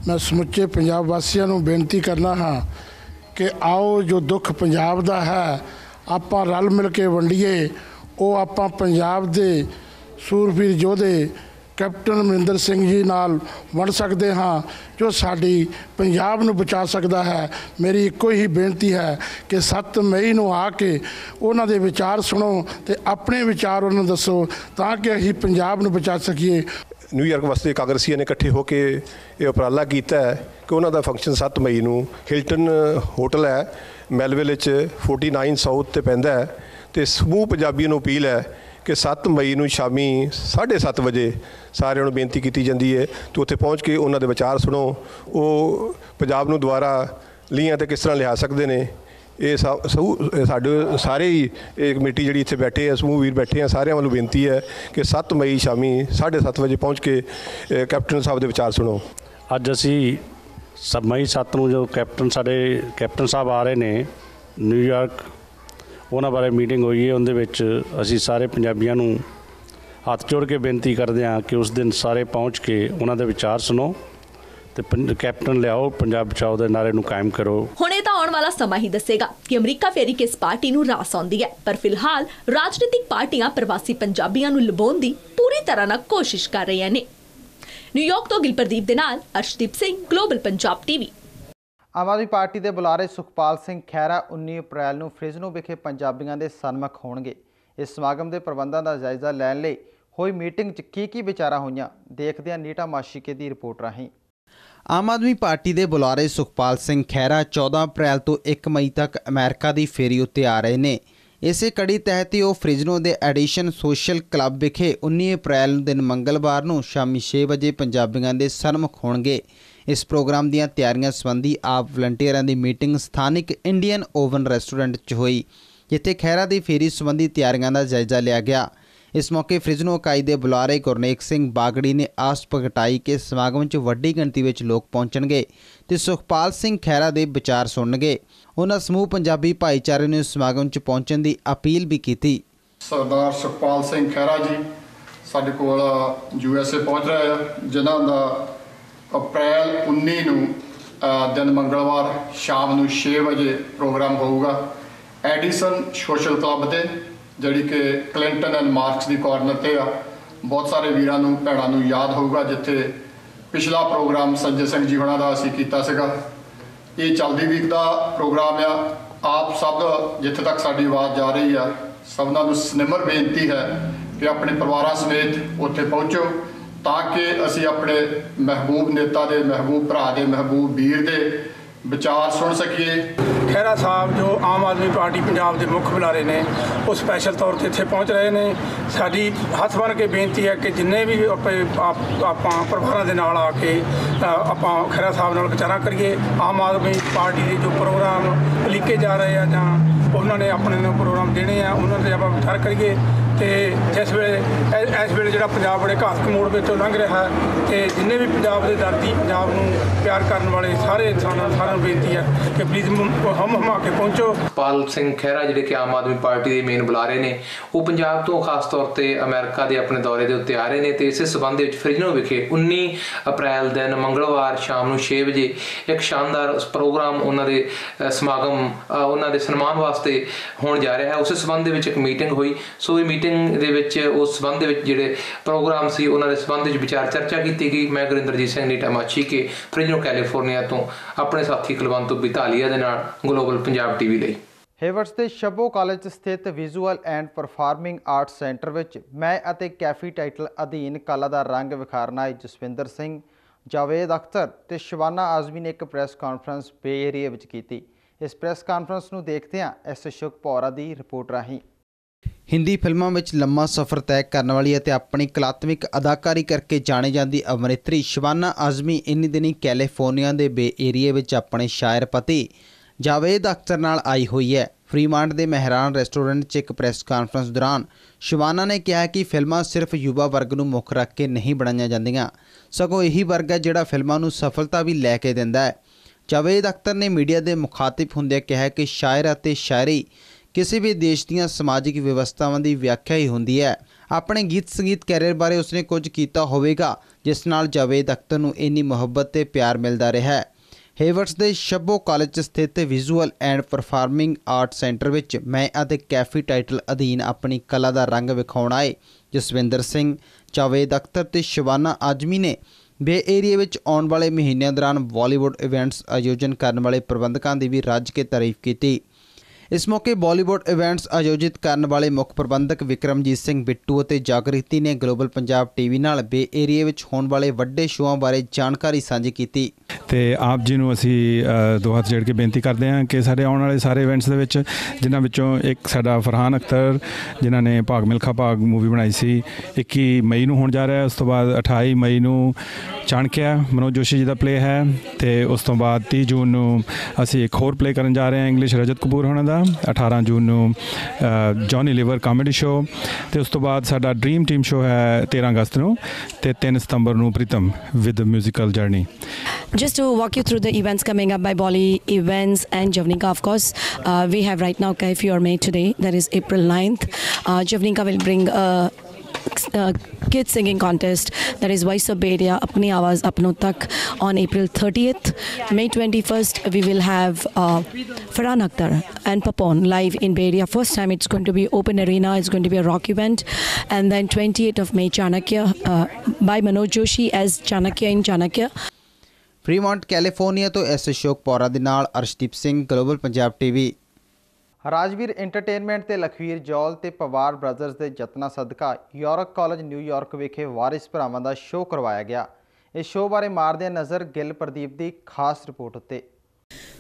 ਮੈਂ ਸਮੁੱਚੇ ਪੰਜਾਬ ਵਾਸੀਆਂ ਨੂੰ ਬੇਨਤੀ ਕਰਨਾ ਹਾਂ ਕਿ ਆਓ ਜੋ ਦੁੱਖ ਪੰਜਾਬ ਦਾ ਹੈ, ਆਪਾਂ ਰਲ ਮਿਲ ਕੇ ਵੰਡੀਏ, ਉਹ ਆਪਾਂ ਪੰਜਾਬ ਦੇ ਸੂਰਬੀਰ ਯੋਧੇ ਕੈਪਟਨ ਅਮਰਿੰਦਰ ਸਿੰਘ ਜੀ ਨਾਲ ਵੰਡ ਸਕਦੇ ਹਾਂ ਜੋ ਸਾਡੀ ਪੰਜਾਬ ਨੂੰ ਬਚਾ ਸਕਦਾ ਹੈ। ਮੇਰੀ ਇੱਕੋ ਹੀ ਬੇਨਤੀ ਹੈ ਕਿ 7 ਮਈ ਨੂੰ ਆ ਕੇ ਉਹਨਾਂ ਦੇ ਵਿਚਾਰ ਸੁਣੋ ਤੇ ਆਪਣੇ ਵਿਚਾਰ ਉਹਨਾਂ ਨੂੰ ਦੱਸੋ ਤਾਂ ਕਿ ਅਸੀਂ ਪੰਜਾਬ ਨੂੰ ਬਚਾ ਸਕੀਏ। ਨਿਊਯਾਰਕ ਵਾਸਤੇ ਕਾਂਗਰਸੀਆਂ ਨੇ ਇਕੱਠੇ ਹੋ ਕੇ ਇਹ ਉਪਰਾਲਾ ਕੀਤਾ ਹੈ ਕਿ ਉਹਨਾਂ ਦਾ ਫੰਕਸ਼ਨ 7 ਮਈ ਨੂੰ ਹਿਲਟਨ ਹੋਟਲ ਹੈ। ਮੈਲਵਿਲ ਵਿੱਚ 49 ਸਾਊਥ ਤੇ ਪੈਂਦਾ ਹੈ ਤੇ ਸਮੂਹ ਪੰਜਾਬੀਆਂ ਨੂੰ ਅਪੀਲ ਹੈ ਕਿ 7 ਮਈ ਨੂੰ ਸ਼ਾਮੀ 7:30 ਵਜੇ ਸਾਰਿਆਂ ਨੂੰ ਬੇਨਤੀ ਕੀਤੀ ਜਾਂਦੀ ਹੈ ਕਿ ਉੱਥੇ ਪਹੁੰਚ ਕੇ ਉਹਨਾਂ ਦੇ ਵਿਚਾਰ ਸੁਣੋ। ਉਹ ਪੰਜਾਬ ਨੂੰ ਦੁਬਾਰਾ ਲੀਆਂ ਤੇ ਕਿਸ ਤਰ੍ਹਾਂ ਲਿਆ ਸਕਦੇ ਨੇ, ਇਹ ਸਾ- ਸਹੂ- ਸਾਡੇ ਸਾਰੇ ਹੀ ਇਹ ਕਮੇਟੀ ਜਿਹੜੀ ਇੱਥੇ ਬੈਠੇ ਆ, ਸਮੂਹ ਵੀਰ ਬੈਠੇ ਆ, ਸਾਰਿਆਂ ਵੱਲੋਂ ਬੇਨਤੀ ਹੈ ਕਿ 7 ਮਈ ਸ਼ਾਮੀ 7:30 ਵਜੇ ਪਹੁੰਚ ਕੇ ਕੈਪਟਨ ਸਾਹਿਬ ਦੇ ਵਿਚਾਰ ਸੁਣੋ। ਅੱਜ ਅਸੀਂ ਸ- ਮਈ 7 ਨੂੰ ਜੋ ਕੈਪਟਨ ਸਾਡੇ ਕੈਪਟਨ ਸਾਹਿਬ ਆ ਰਹੇ ਨੇ, ਨਿਊਯਾਰਕ ਉਹਨਾਂ ਬਾਰੇ ਮੀਟਿੰਗ ਹੋਈ ਹੈ, ਉਹਦੇ ਵਿੱਚ ਅਸੀਂ ਸਾਰੇ ਪੰਜਾਬੀਆਂ ਨੂੰ ਹੱਥ ਜੋੜ ਕੇ ਬੇਨਤੀ ਕਰਦੇ ਹਾਂ ਕਿ ਉਸ ਦਿਨ ਸਾਰੇ ਪਹੁੰਚ ਕੇ ਉਹਨਾਂ ਦੇ ਵਿਚਾਰ ਸੁਣੋ ਤੇ ਕੈਪਟਨ ਲਿਆਓ, ਪੰਜਾਬ ਬਚਾਓ ਦੇ ਨਾਰੇ ਨੂੰ ਕਾਇਮ ਕਰੋ। ਹੁਣ ਇਹ ਤਾਂ ਆਉਣ ਵਾਲਾ ਸਮਾਂ ਹੀ ਦੱਸੇਗਾ ਕਿ ਅਮਰੀਕਾ ਫੇਰੀ ਕਿਸ ਪਾਰਟੀ ਨੂੰ ਰਾਸ ਆਉਂਦੀ ਹੈ। ਪਰ ਫਿਲਹਾਲ ਰਾਜਨੀਤਿਕ ਪਾਰਟੀਆਂ ਪ੍ਰਵਾਸੀ ਪੰਜਾਬੀਆਂ ਨੂੰ ਲੁਭਾਉਣ ਦੀ ਪੂਰੀ ਤਰ੍ਹਾਂ ਨਾਲ ਕੋਸ਼ਿਸ਼ ਕਰ ਰਹੀਆਂ ਨੇ। ਨਿਊਯਾਰਕ ਤੋਂ ਗਿਲਪਰਦੀਪ ਦੇ ਨਾਲ Arshdeep Singh global Punjab TV Aam Aadmi party ਦੇ ਬੁਲਾਰੇ ਸੁਖਪਾਲ ਸਿੰਘ ਖਹਿਰਾ 19 ਅਪ੍ਰੈਲ ਨੂੰ ਫ੍ਰਿਜਨੋ ਵਿਖੇ ਪੰਜਾਬੀਆਂ ਦੇ ਸਨਮੁਖ ਹੋਣਗੇ। ਇਸ ਸਮਾਗਮ ਦੇ ਪ੍ਰਬੰਧਾਂ ਦਾ ਜਾਇਜ਼ਾ ਲੈਣ ਲਈ ਹੋਈ ਮੀਟਿੰਗ 'ਚ ਕੀ ਕੀ ਵਿਚਾਰਾਂ ਹੋਈਆਂ, ਦੇਖਦੇ ਹਾਂ ਨੀਟਾ ਮਾਸ਼ੀਕੇ ਦੀ ਰਿਪੋਰਟ ਰਾਹੀਂ। ਆਮ ਆਦਮੀ ਪਾਰਟੀ ਦੇ ਬੁਲਾਰੇ ਸੁਖਪਾਲ ਸਿੰਘ ਖਹਿਰਾ 14 ਅਪ੍ਰੈਲ ਤੋਂ 1 ਮਈ ਤੱਕ ਅਮਰੀਕਾ ਦੀ ਫੇਰੀ ਉੱਤੇ ਆ ਰਹੇ ਨੇ। ਇਸੇ ਕੜੀ ਤਹਿਤ ਹੀ ਉਹ ਫ੍ਰਿਜਨੋ ਦੇ ਐਡੀਸ਼ਨ ਸੋਸ਼ਲ ਕਲੱਬ ਵਿਖੇ 19 ਅਪ੍ਰੈਲ ਦਿਨ ਮੰਗਲਵਾਰ ਨੂੰ ਸ਼ਾਮੀ 6 ਵਜੇ ਪੰਜਾਬੀਆਂ ਦੇ ਸਨਮੁਖ ਹੋਣਗੇ। ਇਸ ਪ੍ਰੋਗਰਾਮ ਦੀਆਂ ਤਿਆਰੀਆਂ ਸੰਬੰਧੀ ਆਪ ਵਲੰਟੀਅਰਾਂ ਦੀ ਮੀਟਿੰਗ ਸਥਾਨਿਕ ਇੰਡੀਅਨ ਓਵਨ ਰੈਸਟੋਰੈਂਟ 'ਚ ਹੋਈ, ਜਿੱਥੇ ਖਹਿਰਾ ਦੀ ਫੇਰੀ ਸੰਬੰਧੀ ਤਿਆਰੀਆਂ ਦਾ ਜਾਇਜ਼ਾ ਲਿਆ ਗਿਆ। ਇਸ ਮੌਕੇ ਫ੍ਰਿਜਨੋ ਇਕਾਈ ਦੇ ਬੁਲਾਰੇ ਗੁਰਨੇਕ ਸਿੰਘ ਬਾਗੜੀ ਨੇ ਆਸ ਪ੍ਰਗਟਾਈ ਕਿ ਸਮਾਗਮ 'ਚ ਵੱਡੀ ਗਿਣਤੀ ਵਿੱਚ ਲੋਕ ਪਹੁੰਚਣਗੇ ਤੇ ਸੁਖਪਾਲ ਸਿੰਘ ਖਹਿਰਾ ਦੇ ਵਿਚਾਰ ਸੁਣਨਗੇ। ਉਹਨਾਂ ਸਮੂਹ ਪੰਜਾਬੀ ਭਾਈਚਾਰੇ ਨੂੰ ਸਮਾਗਮ 'ਚ ਪਹੁੰਚਣ ਦੀ ਅਪੀਲ ਵੀ ਕੀਤੀ। ਸਰਦਾਰ ਸੁਖਪਾਲ ਸਿੰਘ ਖਹਿਰਾ ਜੀ, ਸਾਡੇ ਕੋਲ ਯੂ ਐਸ ਏ ਪਹੁੰਚ ਰਹੇ ਆ, ਜਿਨ੍ਹਾਂ ਦਾ ਅਪ੍ਰੈਲ 19 ਨੂੰ ਦਿਨ ਮੰਗਲਵਾਰ ਸ਼ਾਮ ਨੂੰ 6 ਵਜੇ ਪ੍ਰੋਗਰਾਮ ਹੋਊਗਾ। ਐਡੀਸਨ ਸੋਸ਼ਲ ਕਲੱਬ ਤੇ ਜਿਹੜੀ ਕਿ ਕਲਿੰਟਨ ਐਂਡ ਮਾਰਕਸ ਦੀ ਕਾਰਨਰ ਤੇ ਆ। ਬਹੁਤ ਸਾਰੇ ਵੀਰਾਂ ਨੂੰ, ਭੈਣਾਂ ਨੂੰ ਯਾਦ ਹੋਊਗਾ, ਜਿੱਥੇ ਪਿਛਲਾ ਪ੍ਰੋਗਰਾਮ ਸੰਜੇ ਸਿੰਘ ਜੀ ਹੋਣਾ ਦਾ ਅਸੀਂ ਕੀਤਾ ਸੀਗਾ। ਇਹ ਚੱਲਦੀ ਵੀਕ ਦਾ ਪ੍ਰੋਗਰਾਮ ਆ। ਆਪ ਸਭ ਜਿੱਥੇ ਤੱਕ ਸਾਡੀ ਆਵਾਜ਼ ਜਾ ਰਹੀ ਆ, ਸਭਨਾਂ ਨੂੰ ਸਨਿਮਰ ਬੇਨਤੀ ਹੈ ਕਿ ਆਪਣੇ ਪਰਿਵਾਰਾਂ ਸਮੇਤ ਉੱਥੇ ਪਹੁੰਚੋ। ਤਾਂ ਕਿ ਅਸੀਂ ਆਪਣੇ ਮਹਿਬੂਬ ਨੇਤਾ ਦੇ, ਮਹਿਬੂਬ ਭਰਾ ਦੇ, ਮਹਿਬੂਬ ਵੀਰ ਦੇ ਵਿਚਾਰ ਸੁਣ ਸਕੀਏ। ਖਹਿਰਾ ਸਾਹਿਬ ਜੋ ਆਮ ਆਦਮੀ ਪਾਰਟੀ ਪੰਜਾਬ ਦੇ ਮੁੱਖ ਬੁਲਾਰੇ ਨੇ, ਉਹ ਸਪੈਸ਼ਲ ਤੌਰ ਤੇ ਇੱਥੇ ਪਹੁੰਚ ਰਹੇ ਨੇ। ਸਾਡੀ ਹੱਥ ਬੰਨ੍ਹ ਕੇ ਬੇਨਤੀ ਹੈ ਕਿ ਜਿੰਨੇ ਵੀ ਆਪੇ- ਆਪ- ਆਪਾਂ ਪਰਿਵਾਰਾਂ ਦੇ ਨਾਲ ਆ ਕੇ ਆਪਾਂ ਖਹਿਰਾ ਸਾਹਿਬ ਨਾਲ ਵਿਚਾਰਾਂ ਕਰੀਏ। ਆਮ ਆਦਮੀ ਪਾਰਟੀ ਦੇ ਜੋ ਪ੍ਰੋਗਰਾਮ ਲਿਖੇ ਜਾ ਰਹੇ ਆ ਜਾਂ ਉਹਨਾਂ ਨੇ ਆਪਣੇ ਨੂੰ ਪ੍ਰੋਗਰਾਮ ਦੇਣੇ ਆ, ਉਹਨਾਂ ਤੇ ਆਪਾਂ ਵਿਚਾਰ ਕਰੀਏ। ਤੇ ਜਿਸ ਵੇਲੇ ਇਸ ਵੇਲੇ ਜਿਹੜਾ ਪੰਜਾਬ ਬੜੇ ਘਾਤਕ ਮੋੜ ਵਿੱਚੋਂ ਲੰਘ ਰਿਹਾ ਹੈ, ਤੇ ਜਿੰਨੇ ਵੀ ਪੰਜਾਬ ਦੇ ਦਰਦੀ ਪੰਜਾਬ ਨੂੰ ਪਿਆਰ ਕਰਨ ਵਾਲੇ ਸਾਰੇ ਇਨਸਾਨਾਂ, ਸਾਰਿਆਂ ਨੂੰ ਬੇਨਤੀ ਹੈ ਕਿ ਪਲੀਜ਼ ਹਮ, ਹਮਾ ਕੇ ਪਹੁੰਚੋ। ਪਾਲ ਸਿੰਘ ਖਹਿਰਾ ਜਿਹੜੇ ਕਿ ਆਮ ਆਦਮੀ ਪਾਰਟੀ ਦੇ ਮੇਨ ਬੁਲਾਰੇ ਨੇ, ਉਹ ਪੰਜਾਬ ਤੋਂ ਖਾਸ ਤੌਰ ਤੇ ਅਮਰੀਕਾ ਦੇ ਆਪਣੇ ਦੌਰੇ ਦੇ ਉੱਤੇ ਆ ਰਹੇ ਨੇ ਤੇ ਇਸੇ ਸਬੰਧ ਵਿੱਚ ਫ੍ਰਿਜਨੋ ਵਿਖੇ 19 ਅਪ੍ਰੈਲ ਦਿਨ ਮੰਗਲਵਾਰ ਸ਼ਾਮ ਨੂੰ 6 ਵਜੇ ਇੱਕ ਸ਼ਾਨਦਾਰ ਪ੍ਰੋਗਰਾਮ ਉਹਨਾਂ ਦੇ ਸਮਾਗਮ ਉਹਨਾਂ ਦੇ ਸਨਮਾਨ ਵਾਸਤੇ ਹੋਣ ਜਾ ਰਿਹਾ ਹੈ। ਉਸੇ ਸਬੰਧ ਦੇ ਵਿੱਚ ਇੱਕ ਮੀਟਿੰਗ ਹੋਈ। ਸੋ ਇਹ ਮੀਟਿੰਗ ਦੇ ਵਿੱਚ, ਉਸ ਸੰਬੰਧ ਦੇ ਵਿੱਚ ਜਿਹੜੇ ਪ੍ਰੋਗਰਾਮ ਸੀ, ਉਹਨਾਂ ਦੇ ਸੰਬੰਧ ਵਿੱਚ ਵਿਚਾਰ ਚਰਚਾ ਕੀਤੀ ਗਈ। ਮੈਂ ਗੁਰਿੰਦਰਜੀਤ ਸਿੰਘ ਨੀਟਾ ਮਾਛੀ ਕੇ ਫ੍ਰਿਜਨੋ ਕੈਲੀਫੋਰਨੀਆ ਤੋਂ ਆਪਣੇ ਸਾਥੀ ਕੁਲਵੰਤ ਬਿਤਾਲੀਆ ਦੇ ਨਾਲ ਗਲੋਬਲ ਪੰਜਾਬ ਟੀਵੀ ਲਈ। ਹੇਵਰਟਸ ਦੇ ਸ਼ਬੋ ਕਾਲਜ ਸਥਿਤ visual and performing art centre ਵਿੱਚ ਮੈਂ ਅਤੇ ਕੈਫੀ ਟਾਈਟਲ ਅਧੀਨ ਕਲਾ ਦਾ ਰੰਗ ਵਿਖਾਰਨਾ ਆਏ ਜਸਵਿੰਦਰ ਸਿੰਘ ਜਾਵੇਦ ਅਖਤਰ ਤੇ ਸ਼ਵਾਨਾ ਆਜ਼ਮੀ ਨੇ ਇੱਕ ਪ੍ਰੈਸ ਕਾਨਫਰੰਸ ਬੇ ਏਰੀਆ ਵਿੱਚ ਕੀਤੀ। ਇਸ ਪ੍ਰੈਸ ਕਾਨਫਰੰਸ ਨੂੰ ਦੇਖਦੇ ਹਾਂ ਐਸ ਅਸ਼ੋਕ ਪੌਰਾ ਦੀ ਰਿਪੋਰਟ ਰਾਹੀਂ ਹਿੰਦੀ ਫਿਲਮਾਂ ਵਿੱਚ ਲੰਮਾ ਸਫ਼ਰ ਤੈਅ ਕਰਨ ਵਾਲੀ ਅਤੇ ਆਪਣੀ ਕਲਾਤਮਿਕ ਅਦਾਕਾਰੀ ਕਰਕੇ ਜਾਣੀ ਜਾਂਦੀ ਅਭਿਨੇਤਰੀ ਸ਼ਬਾਨਾ ਆਜ਼ਮੀ ਇਨੀ ਦਿਨੀ ਕੈਲੀਫੋਰਨੀਆ ਦੇ ਬੇ ਏਰੀਆ ਵਿੱਚ ਆਪਣੇ ਸ਼ਾਇਰ ਪਤੀ ਜਾਵੇਦ ਅਖਤਰ ਨਾਲ ਆਈ ਹੋਈ ਹੈ। ਫਰੀਮਾਂਟ ਦੇ ਮਹਿਰਾਨ ਰੈਸਟੋਰੈਂਟ 'ਚ ਇੱਕ ਪ੍ਰੈਸ ਕਾਨਫਰੰਸ ਦੌਰਾਨ ਸ਼ਬਾਨਾ ਨੇ ਕਿਹਾ ਕਿ ਫਿਲਮਾਂ ਸਿਰਫ ਯੁਵਾ ਵਰਗ ਨੂੰ ਮੁੱਖ ਰੱਖ ਕੇ ਨਹੀਂ ਬਣਾਈਆਂ ਜਾਂਦੀਆਂ। ਸਗੋਂ ਇਹੀ ਵਰਗ ਹੈ ਜਿਹੜਾ ਫਿਲਮਾਂ ਨੂੰ ਸਫਲਤਾ ਵੀ ਲੈ ਕੇ ਦਿੰਦਾ ਹੈ। ਜਾਵੇਦ ਅਖਤਰ ਨੇ ਮੀਡੀਆ ਦੇ ਮੁਖਾਤਿਬ ਹੁੰਦਿਆਂ ਕਿਹਾ ਕਿ ਸ਼ਾਇਰ ਅਤੇ ਸ਼ਾਇਰੀ ਕਿਸੇ ਵੀ ਦੇਸ਼ ਦੀਆਂ ਸਮਾਜਿਕ ਵਿਵਸਥਾਵਾਂ ਦੀ ਵਿਆਖਿਆ ਹੀ ਹੁੰਦੀ ਹੈ। ਆਪਣੇ ਗੀਤ ਸੰਗੀਤ ਕੈਰੀਅਰ ਬਾਰੇ ਉਸਨੇ ਕੁਝ ਕੀਤਾ ਹੋਵੇਗਾ, ਜਿਸ ਨਾਲ ਜਾਵੇਦ ਅਖਤਰ ਨੂੰ ਇੰਨੀ ਮੁਹੱਬਤ ਤੇ ਪਿਆਰ ਮਿਲਦਾ ਰਿਹਾ ਹੈ। ਹੇਵਰਸ ਦੇ ਸ਼ੱਬੋ ਕਾਲਜ 'ਚ ਸਥਿਤ visual and performing art centre ਵਿੱਚ ਮੈਂ ਅਤੇ ਕੈਫੀ ਟਾਈਟਲ ਅਧੀਨ ਆਪਣੀ ਕਲਾ ਦਾ ਰੰਗ ਵਿਖਾਉਣ ਆਏ। ਜਸਵਿੰਦਰ ਸਿੰਘ, ਜਾਵੇਦ ਅਖਤਰ ਤੇ ਸ਼ਿਵਾਨਾ ਆਜਮੀ ਨੇ ਬੇ ਏਰੀਆ ਵਿੱਚ ਆਉਣ ਵਾਲੇ ਮਹੀਨਿਆਂ ਦੌਰਾਨ ਬਾਲੀਵੁੱਡ ਇਵੈਂਟਸ ਆਯੋਜਨ ਕਰਨ ਵਾਲੇ ਪ੍ਰਬੰਧਕਾਂ ਦੀ ਵੀ ਰੱਜ ਕੇ ਤਾਰੀਫ ਕੀਤੀ। ਇਸ ਮੌਕੇ ਬਾਲੀਵੁੱਡ ਇਵੈਂਟਸ ਆਯੋਜਿਤ ਕਰਨ ਵਾਲੇ ਮੁੱਖ ਪ੍ਰਬੰਧਕ ਵਿਕਰਮਜੀਤ ਸਿੰਘ ਬਿੱਟੂ ਅਤੇ ਜਾਗ੍ਰਿਤੀ ਨੇ ਗਲੋਬਲ ਪੰਜਾਬ ਟੀਵੀ ਨਾਲ ਬੇ ਏਰੀਆ ਵਿੱਚ ਹੋਣ ਵਾਲੇ ਵੱਡੇ ਸ਼ੋਆਂ ਬਾਰੇ ਜਾਣਕਾਰੀ ਸਾਂਝੀ ਕੀਤੀ। ਤੇ ਆਪ ਜੀ ਨੂੰ ਅਸੀਂ ਦੋ ਹੱਥ ਜੋੜ ਕੇ ਬੇਨਤੀ ਕਰਦੇ ਹਾਂ ਕਿ ਸਾਡੇ ਆਉਣ ਵਾਲੇ ਸਾਰੇ ਇਵੈਂਟਸ ਦੇ ਵਿੱਚ, ਜਿਨ੍ਹਾਂ ਵਿੱਚੋਂ ਇੱਕ ਸਾਡਾ ਫਰਹਾਨ ਅਖਤਰ, ਜਿਨ੍ਹਾਂ ਨੇ ਭਾਗ ਮਿਲਖਾ ਭਾਗ ਮੂਵੀ ਬਣਾਈ ਸੀ 21 ਮਈ ਨੂੰ ਹੋਣ ਜਾ ਰਿਹਾ ਹੈ, ਉਸ ਤੋਂ ਬਾਅਦ 28 ਮਈ ਨੂੰ ਚਾਣਕਿਆ ਮਨੋਜ ਜੋਸ਼ੀ ਜੀ ਦਾ ਪਲੇ ਹੈ ਤੇ ਉਸ ਤੋਂ ਬਾਅਦ 30 ਜੂਨ ਨੂੰ ਅਸੀਂ ਇੱਕ ਹੋਰ ਪਲੇ ਕਰਨ ਜਾ ਰਹੇ ਹਾਂ, ਇੰਗਲਿਸ਼ ਰਜਤ ਕਪੂਰ ਹੋਣਾ ਦਾ। ਦਾ 18 ਜੂਨ ਨੂੰ ਜੌਨੀ ਲਿਵਰ ਕਾਮੇਡੀ ਸ਼ੋ ਤੇ ਉਸ ਤੋਂ ਬਾਅਦ ਸਾਡਾ ਡ੍ਰੀਮ ਟੀਮ ਸ਼ੋ ਹੈ 13 ਅਗਸਤ ਨੂੰ ਤੇ 3 ਸਤੰਬਰ ਨੂੰ Pritam with musical journey Just to walk you through the events coming up by Bolly Events and Javnika, of course, uh, we have right now Kaifi or May today. That is April 9th. Uh, Javnika will bring a uh, kids singing contest that is Voice of Beria Apni Awaz Apno Tak on April 30th. May 21st we will have uh, Farhan Akhtar and Papon live in Beria. First time it's going to be open arena. It's going to be a rock event. And then 28th of May Chanakya uh, by Manoj Joshi as Chanakya in Chanakya. Fremont California ਤੋਂ S Ashok Paura ਦੇ ਨਾਲ Arshdeep Singh global Punjab TV Rajveer entertainment ਤੇ ਲਖਵੀਰ ਜੌਲ ਤੇ Pawar brothers ਦੇ ਯਤਨਾਂ ਸਦਕਾ ਯੂਰਕ college New York ਵਿਖੇ ਵਾਰਿਸ ਭਰਾਵਾਂ ਦਾ ਸ਼ੋਅ ਕਰਵਾਇਆ ਗਿਆ। ਇਸ ਸ਼ੋਅ ਬਾਰੇ ਮਾਰਦੇ ਨਜ਼ਰ ਗਿੱਲ ਪ੍ਰਦੀਪ ਦੀ ਖਾਸ ਰਿਪੋਰਟ ਉੱਤੇ।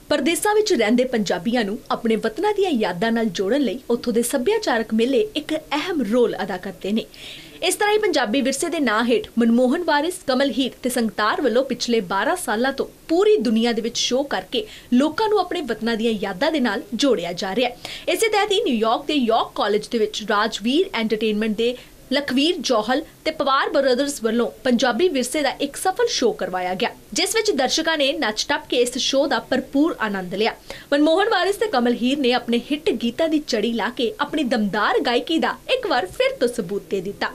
ਪਰਦੇਸਾਂ ਵਿੱਚ ਰਹਿੰਦੇ ਪੰਜਾਬੀਆਂ ਨੂੰ ਆਪਣੇ ਵਤਨਾਂ ਦੀਆਂ ਯਾਦਾਂ ਨਾਲ ਜੋੜਨ ਲਈ ਉੱਥੋਂ ਦੇ ਸੱਭਿਆਚਾਰਕ ਮੇਲੇ ਇੱਕ ਅਹਿਮ ਰੋਲ ਅਦਾ ਕਰਦੇ ਨੇ। ਇਸ ਤਰ੍ਹਾਂ ਹੀ ਪੰਜਾਬੀ ਵਿਰਸੇ ਦੇ ਨਾਂ ਹੇਠ ਮਨਮੋਹਨ ਵਾਰਿਸ, ਕਮਲ ਹੀਰ ਤੇ ਸੰਗਤਾਰ ਵੱਲੋਂ ਪਿਛਲੇ 12 ਸਾਲਾਂ ਤੋਂ ਪੂਰੀ ਦੁਨੀਆ ਦੇ ਵਿੱਚ ਸ਼ੋਅ ਕਰਕੇ ਲੋਕਾਂ ਨੂੰ ਆਪਣੇ ਵਤਨਾਂ ਦੀਆਂ ਯਾਦਾਂ ਦੇ ਨਾਲ ਜੋੜਿਆ ਜਾ ਰਿਹਾ ਹੈ। ਇਸੇ ਤਹਿਤ ਹੀ ਨਿਊਯਾਰਕ ਦੇ ਯਾਰਕ ਕਾਲਜ ਦੇ ਵਿੱਚ ਰਾਜਵੀਰ ਐਂਟਰਟੇਨਮੈਂਟ ਦੇ ਲਖਵੀਰ ਜੋਹਲ ਤੇ ਪਵਾਰ ਬ੍ਰਦਰਜ਼ ਵੱਲੋਂ ਪੰਜਾਬੀ ਵਿਰਸੇ ਦਾ ਇੱਕ ਸਫਲ ਸ਼ੋਅ ਕਰਵਾਇਆ ਗਿਆ, ਜਿਸ ਵਿੱਚ ਦਰਸ਼ਕਾਂ ਨੇ ਨੱਚ ਟੱਪ ਕੇ ਇਸ ਸ਼ੋਅ ਦਾ ਭਰਪੂਰ ਆਨੰਦ ਲਿਆ। ਮਨਮੋਹਨ ਵਾਰਿਸ ਤੇ ਕਮਲ ਹੀਰ ਨੇ ਆਪਣੇ ਹਿੱਟ ਗੀਤਾਂ ਦੀ ਚੜੀ ਲਾ ਕੇ ਆਪਣੀ ਦਮਦਾਰ ਗਾਇਕੀ ਦਾ ਇੱਕ ਵਾਰ ਫਿਰ ਤੋਂ ਸਬੂਤ ਦੇ ਦਿੱਤਾ।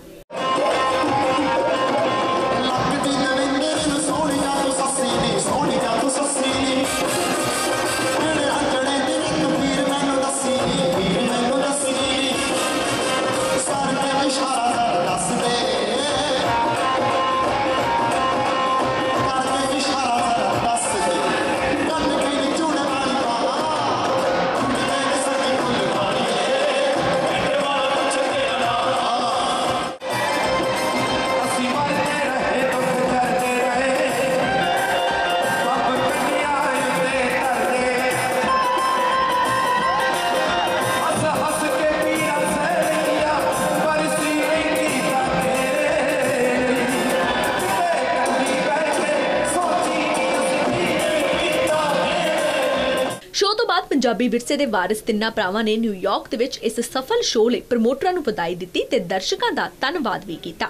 ਪੰਜਾਬੀ ਵਿਰਸੇ ਦੇ ਵਾਰਿਸ ਤਿੰਨਾਂ ਭਰਾਵਾਂ ਨੇ ਨਿਊਯਾਰਕ ਦੇ ਵਿੱਚ ਇਸ ਸਫਲ ਸ਼ੋਅ ਲਈ ਪ੍ਰਮੋਟਰਾਂ ਨੂੰ ਵਧਾਈ ਦਿੱਤੀ ਤੇ ਦਰਸ਼ਕਾਂ ਦਾ ਧੰਨਵਾਦ ਵੀ ਕੀਤਾ।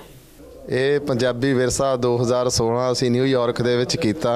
ਇਹ ਪੰਜਾਬੀ ਵਿਰਸਾ 2016 ਅਸੀਂ ਨਿਊਯਾਰਕ ਦੇ ਵਿੱਚ ਕੀਤਾ।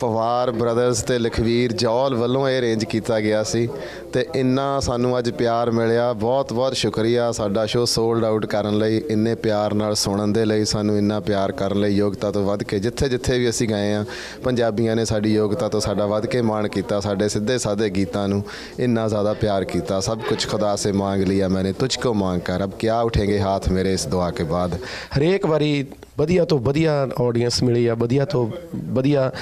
ਪਵਾਰ ਬ੍ਰਦਰਸ ਤੇ ਲਖਵੀਰ ਜੌਲ ਵੱਲੋਂ ਇਹ ਅਰੇਂਜ ਕੀਤਾ ਗਿਆ ਸੀ ਤੇ ਇੰਨਾ ਸਾਨੂੰ ਅੱਜ ਪਿਆਰ ਮਿਲਿਆ। ਬਹੁਤ ਬਹੁਤ ਸ਼ੁਕਰੀਆ। ਸਾਡਾ ਸ਼ੋਅ ਸੋਲਡ ਆਊਟ ਕਰਨ ਲਈ, ਇੰਨੇ ਪਿਆਰ ਨਾਲ ਸੁਣਨ ਦੇ ਲਈ ਸਾਨੂੰ ਇੰਨਾ ਪਿਆਰ ਕਰਨ ਲਈ ਯੋਗਤਾ ਤੋਂ ਵੱਧ ਕੇ ਜਿੱਥੇ ਜਿੱਥੇ ਵੀ ਅਸੀਂ ਗਏ ਆ ਪੰਜਾਬੀਆਂ ਨੇ ਸਾਡੀ ਯੋਗਤਾ ਤੋਂ ਸਾਡਾ ਵੱਧ ਕੇ ਮਾਣ ਕੀਤਾ, ਸਾਡੇ ਸਿੱਧੇ ਸਾਦੇ ਗੀਤਾਂ ਨੂੰ ਇੰਨਾ ਜ਼ਿਆਦਾ ਪਿਆਰ ਕੀਤਾ। ਸਭ ਕੁਝ ਖੁਦਾ ਸੇ ਮੰਗ ਲਿਆ ਮੈਨੇ, ਤੁਝ ਕੋ ਮੰਗ ਕਰ। ਅਬ ਕਿਆ ਉਠेंगे ਹਾਥ ਮੇਰੇ ਇਸ ਦੁਆ ਕੇ ਬਾਅਦ? ਹਰੇਕ ਵਾਰੀ ਵਧੀਆ ਤੋਂ ਵਧੀਆ ਆਡੀਅנס ਮਿਲੀ ਆ, ਵਧੀਆ ਤੋਂ ਵਧੀਆ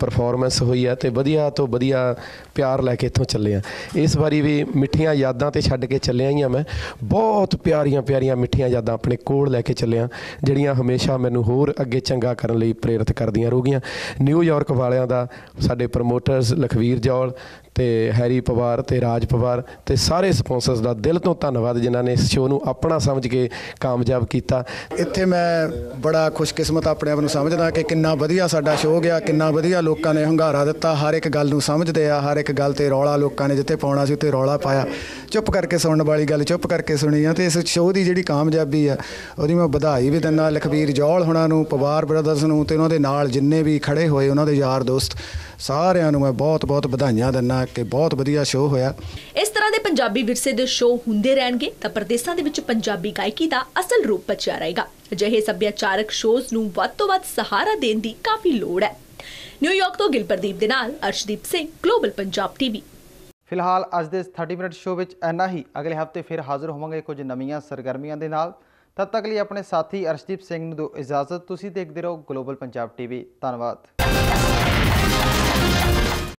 ਪਰਫਾਰਮੈਂਸ ਹੋਈ ਹੈ ਤੇ ਵਧੀਆ ਤੋਂ ਵਧੀਆ ਪਿਆਰ ਲੈ ਕੇ ਇੱਥੋਂ ਚੱਲੇ ਆ ਇਸ ਵਾਰੀ ਵੀ ਮਿੱਠੀਆਂ ਯਾਦਾਂ ਤੇ ਛੱਡ ਕੇ ਚੱਲਿਆ ਹੀ ਆ ਮੈਂ। ਬਹੁਤ ਪਿਆਰੀਆਂ ਪਿਆਰੀਆਂ ਮਿੱਠੀਆਂ ਯਾਦਾਂ ਆਪਣੇ ਕੋਲ ਲੈ ਕੇ ਚੱਲਿਆ ਜਿਹੜੀਆਂ ਹਮੇਸ਼ਾ ਮੈਨੂੰ ਹੋਰ ਅੱਗੇ ਚੰਗਾ ਕਰਨ ਲਈ ਪ੍ਰੇਰਿਤ ਕਰਦੀਆਂ ਰਹੂਗੀਆਂ ਨਿਊਯਾਰਕ ਵਾਲਿਆਂ ਦਾ ਸਾਡੇ ਪ੍ਰਮੋਟਰਸ ਲਖਵੀਰ ਜੌਲ ਤੇ ਹੈਰੀ ਪਵਾਰ ਤੇ ਰਾਜ ਪਵਾਰ ਤੇ ਸਾਰੇ ਸਪਾਂਸਰਸ ਦਾ ਦਿਲ ਤੋਂ ਧੰਨਵਾਦ ਜਿਨ੍ਹਾਂ ਨੇ ਇਸ ਸ਼ੋਅ ਨੂੰ ਆਪਣਾ ਸਮਝ ਕੇ ਕਾਮਯਾਬ ਕੀਤਾ। ਇੱਥੇ ਮੈਂ ਬੜਾ ਖੁਸ਼ਕਿਸਮਤ ਆਪਣੇ ਆਪ ਨੂੰ ਸਮਝਦਾ ਕਿ ਕਿੰਨਾ ਵਧੀਆ ਸਾਡਾ ਸ਼ੋਅ ਗਿਆ, ਕਿੰਨਾ ਵਧੀਆ ਲੋਕਾਂ ਨੇ ਹੰਗਾਰਾ ਦਿੱਤਾ, ਹਰ ਇੱਕ ਗੱਲ ਨੂੰ ਸਮਝਦੇ ਆ, ਹਰ ਇੱਕ ਗੱਲ ਤੇ ਰੌਲਾ ਲੋਕਾਂ ਨੇ ਜਿੱਥੇ ਪਾਉਣਾ ਸੀ ਉੱਥੇ ਰੌਲਾ ਪਾਇਆ। ਚੁੱਪ ਕਰਕੇ ਸੁਣਨ ਵਾਲੀ ਗੱਲ ਚੁੱਪ ਕਰਕੇ ਸੁਣੀ ਆ ਤੇ ਇਸ ਸ਼ੋਅ ਦੀ ਜਿਹੜੀ ਕਾਮਯਾਬੀ ਆ, ਉਹਦੀ ਮੈਂ ਵਧਾਈ ਵੀ ਦਿੰਦਾ। ਲਖਵੀਰ ਜੌਲ ਹੁਣਾਂ ਨੂੰ, ਪਵਾਰ ਬ੍ਰਦਰਸ ਨੂੰ ਤੇ ਉਹਨਾਂ ਦੇ ਨਾਲ ਜਿੰਨੇ ਵੀ ਖੜੇ ਹੋਏ, ਉਹਨਾਂ ਦੇ ਯਾਰ ਦੋਸਤ ਸਾਰਿਆਂ ਨੂੰ ਮੈਂ ਬਹੁਤ-ਬਹੁਤ ਵਧਾਈਆਂ ਦਿੰਦਾ ਕਿ ਬਹੁਤ ਵਧੀਆ ਸ਼ੋਅ ਹੋਇਆ। ਇਸ ਤਰ੍ਹਾਂ ਦੇ ਪੰਜਾਬੀ ਵਿਰਸੇ ਦੇ ਸ਼ੋਅ ਹੁੰਦੇ ਰਹਿਣਗੇ ਤਾਂ ਪ੍ਰਦੇਸਾਂ ਦੇ ਵਿੱਚ ਪੰਜਾਬੀ ਗਾਇਕੀ ਦਾ ਅਸਲ ਰੂਪ ਬਚਿਆ ਰਹੇਗਾ। ਅਜਿਹੇ ਸੱਭਿਆਚਾਰਕ ਸ਼ੋਜ਼ ਨੂੰ ਵੱਧ ਤੋਂ ਵੱਧ ਸਹਾਰਾ ਦੇਣ ਦੀ ਕਾਫੀ ਲੋੜ ਹੈ। ਨਿਊਯਾਰਕ ਤੋਂ ਗਿਲਪਰਦੀਪ ਦੇ ਨਾਲ ਅਰਸ਼ਦੀਪ ਸਿੰਘ ਗਲੋਬਲ ਪੰਜਾਬ ਟੀਵੀ ਫਿਲਹਾਲ ਅੱਜ ਦੇ 30 ਮਿੰਟ ਸ਼ੋਅ ਵਿੱਚ ਇੰਨਾ ਹੀ। ਅਗਲੇ ਹਫ਼ਤੇ ਫਿਰ ਹਾਜ਼ਰ ਹੋਵਾਂਗੇ ਕੁਝ ਨਵੀਆਂ ਸਰਗਰਮੀਆਂ ਦੇ ਨਾਲ। ਤਦ ਤੱਕ ਲਈ ਆਪਣੇ ਸਾਥੀ ਅਰਸ਼ਦੀਪ ਸਿੰਘ ਨੂੰ ਦਿਓ ਇਜਾਜ਼ਤ। ਤੁਸੀਂ ਦੇਖਦੇ ਰਹੋ ਗਲੋਬਲ ਪੰਜਾਬ ਟੀਵੀ ਧੰਨਵਾਦ।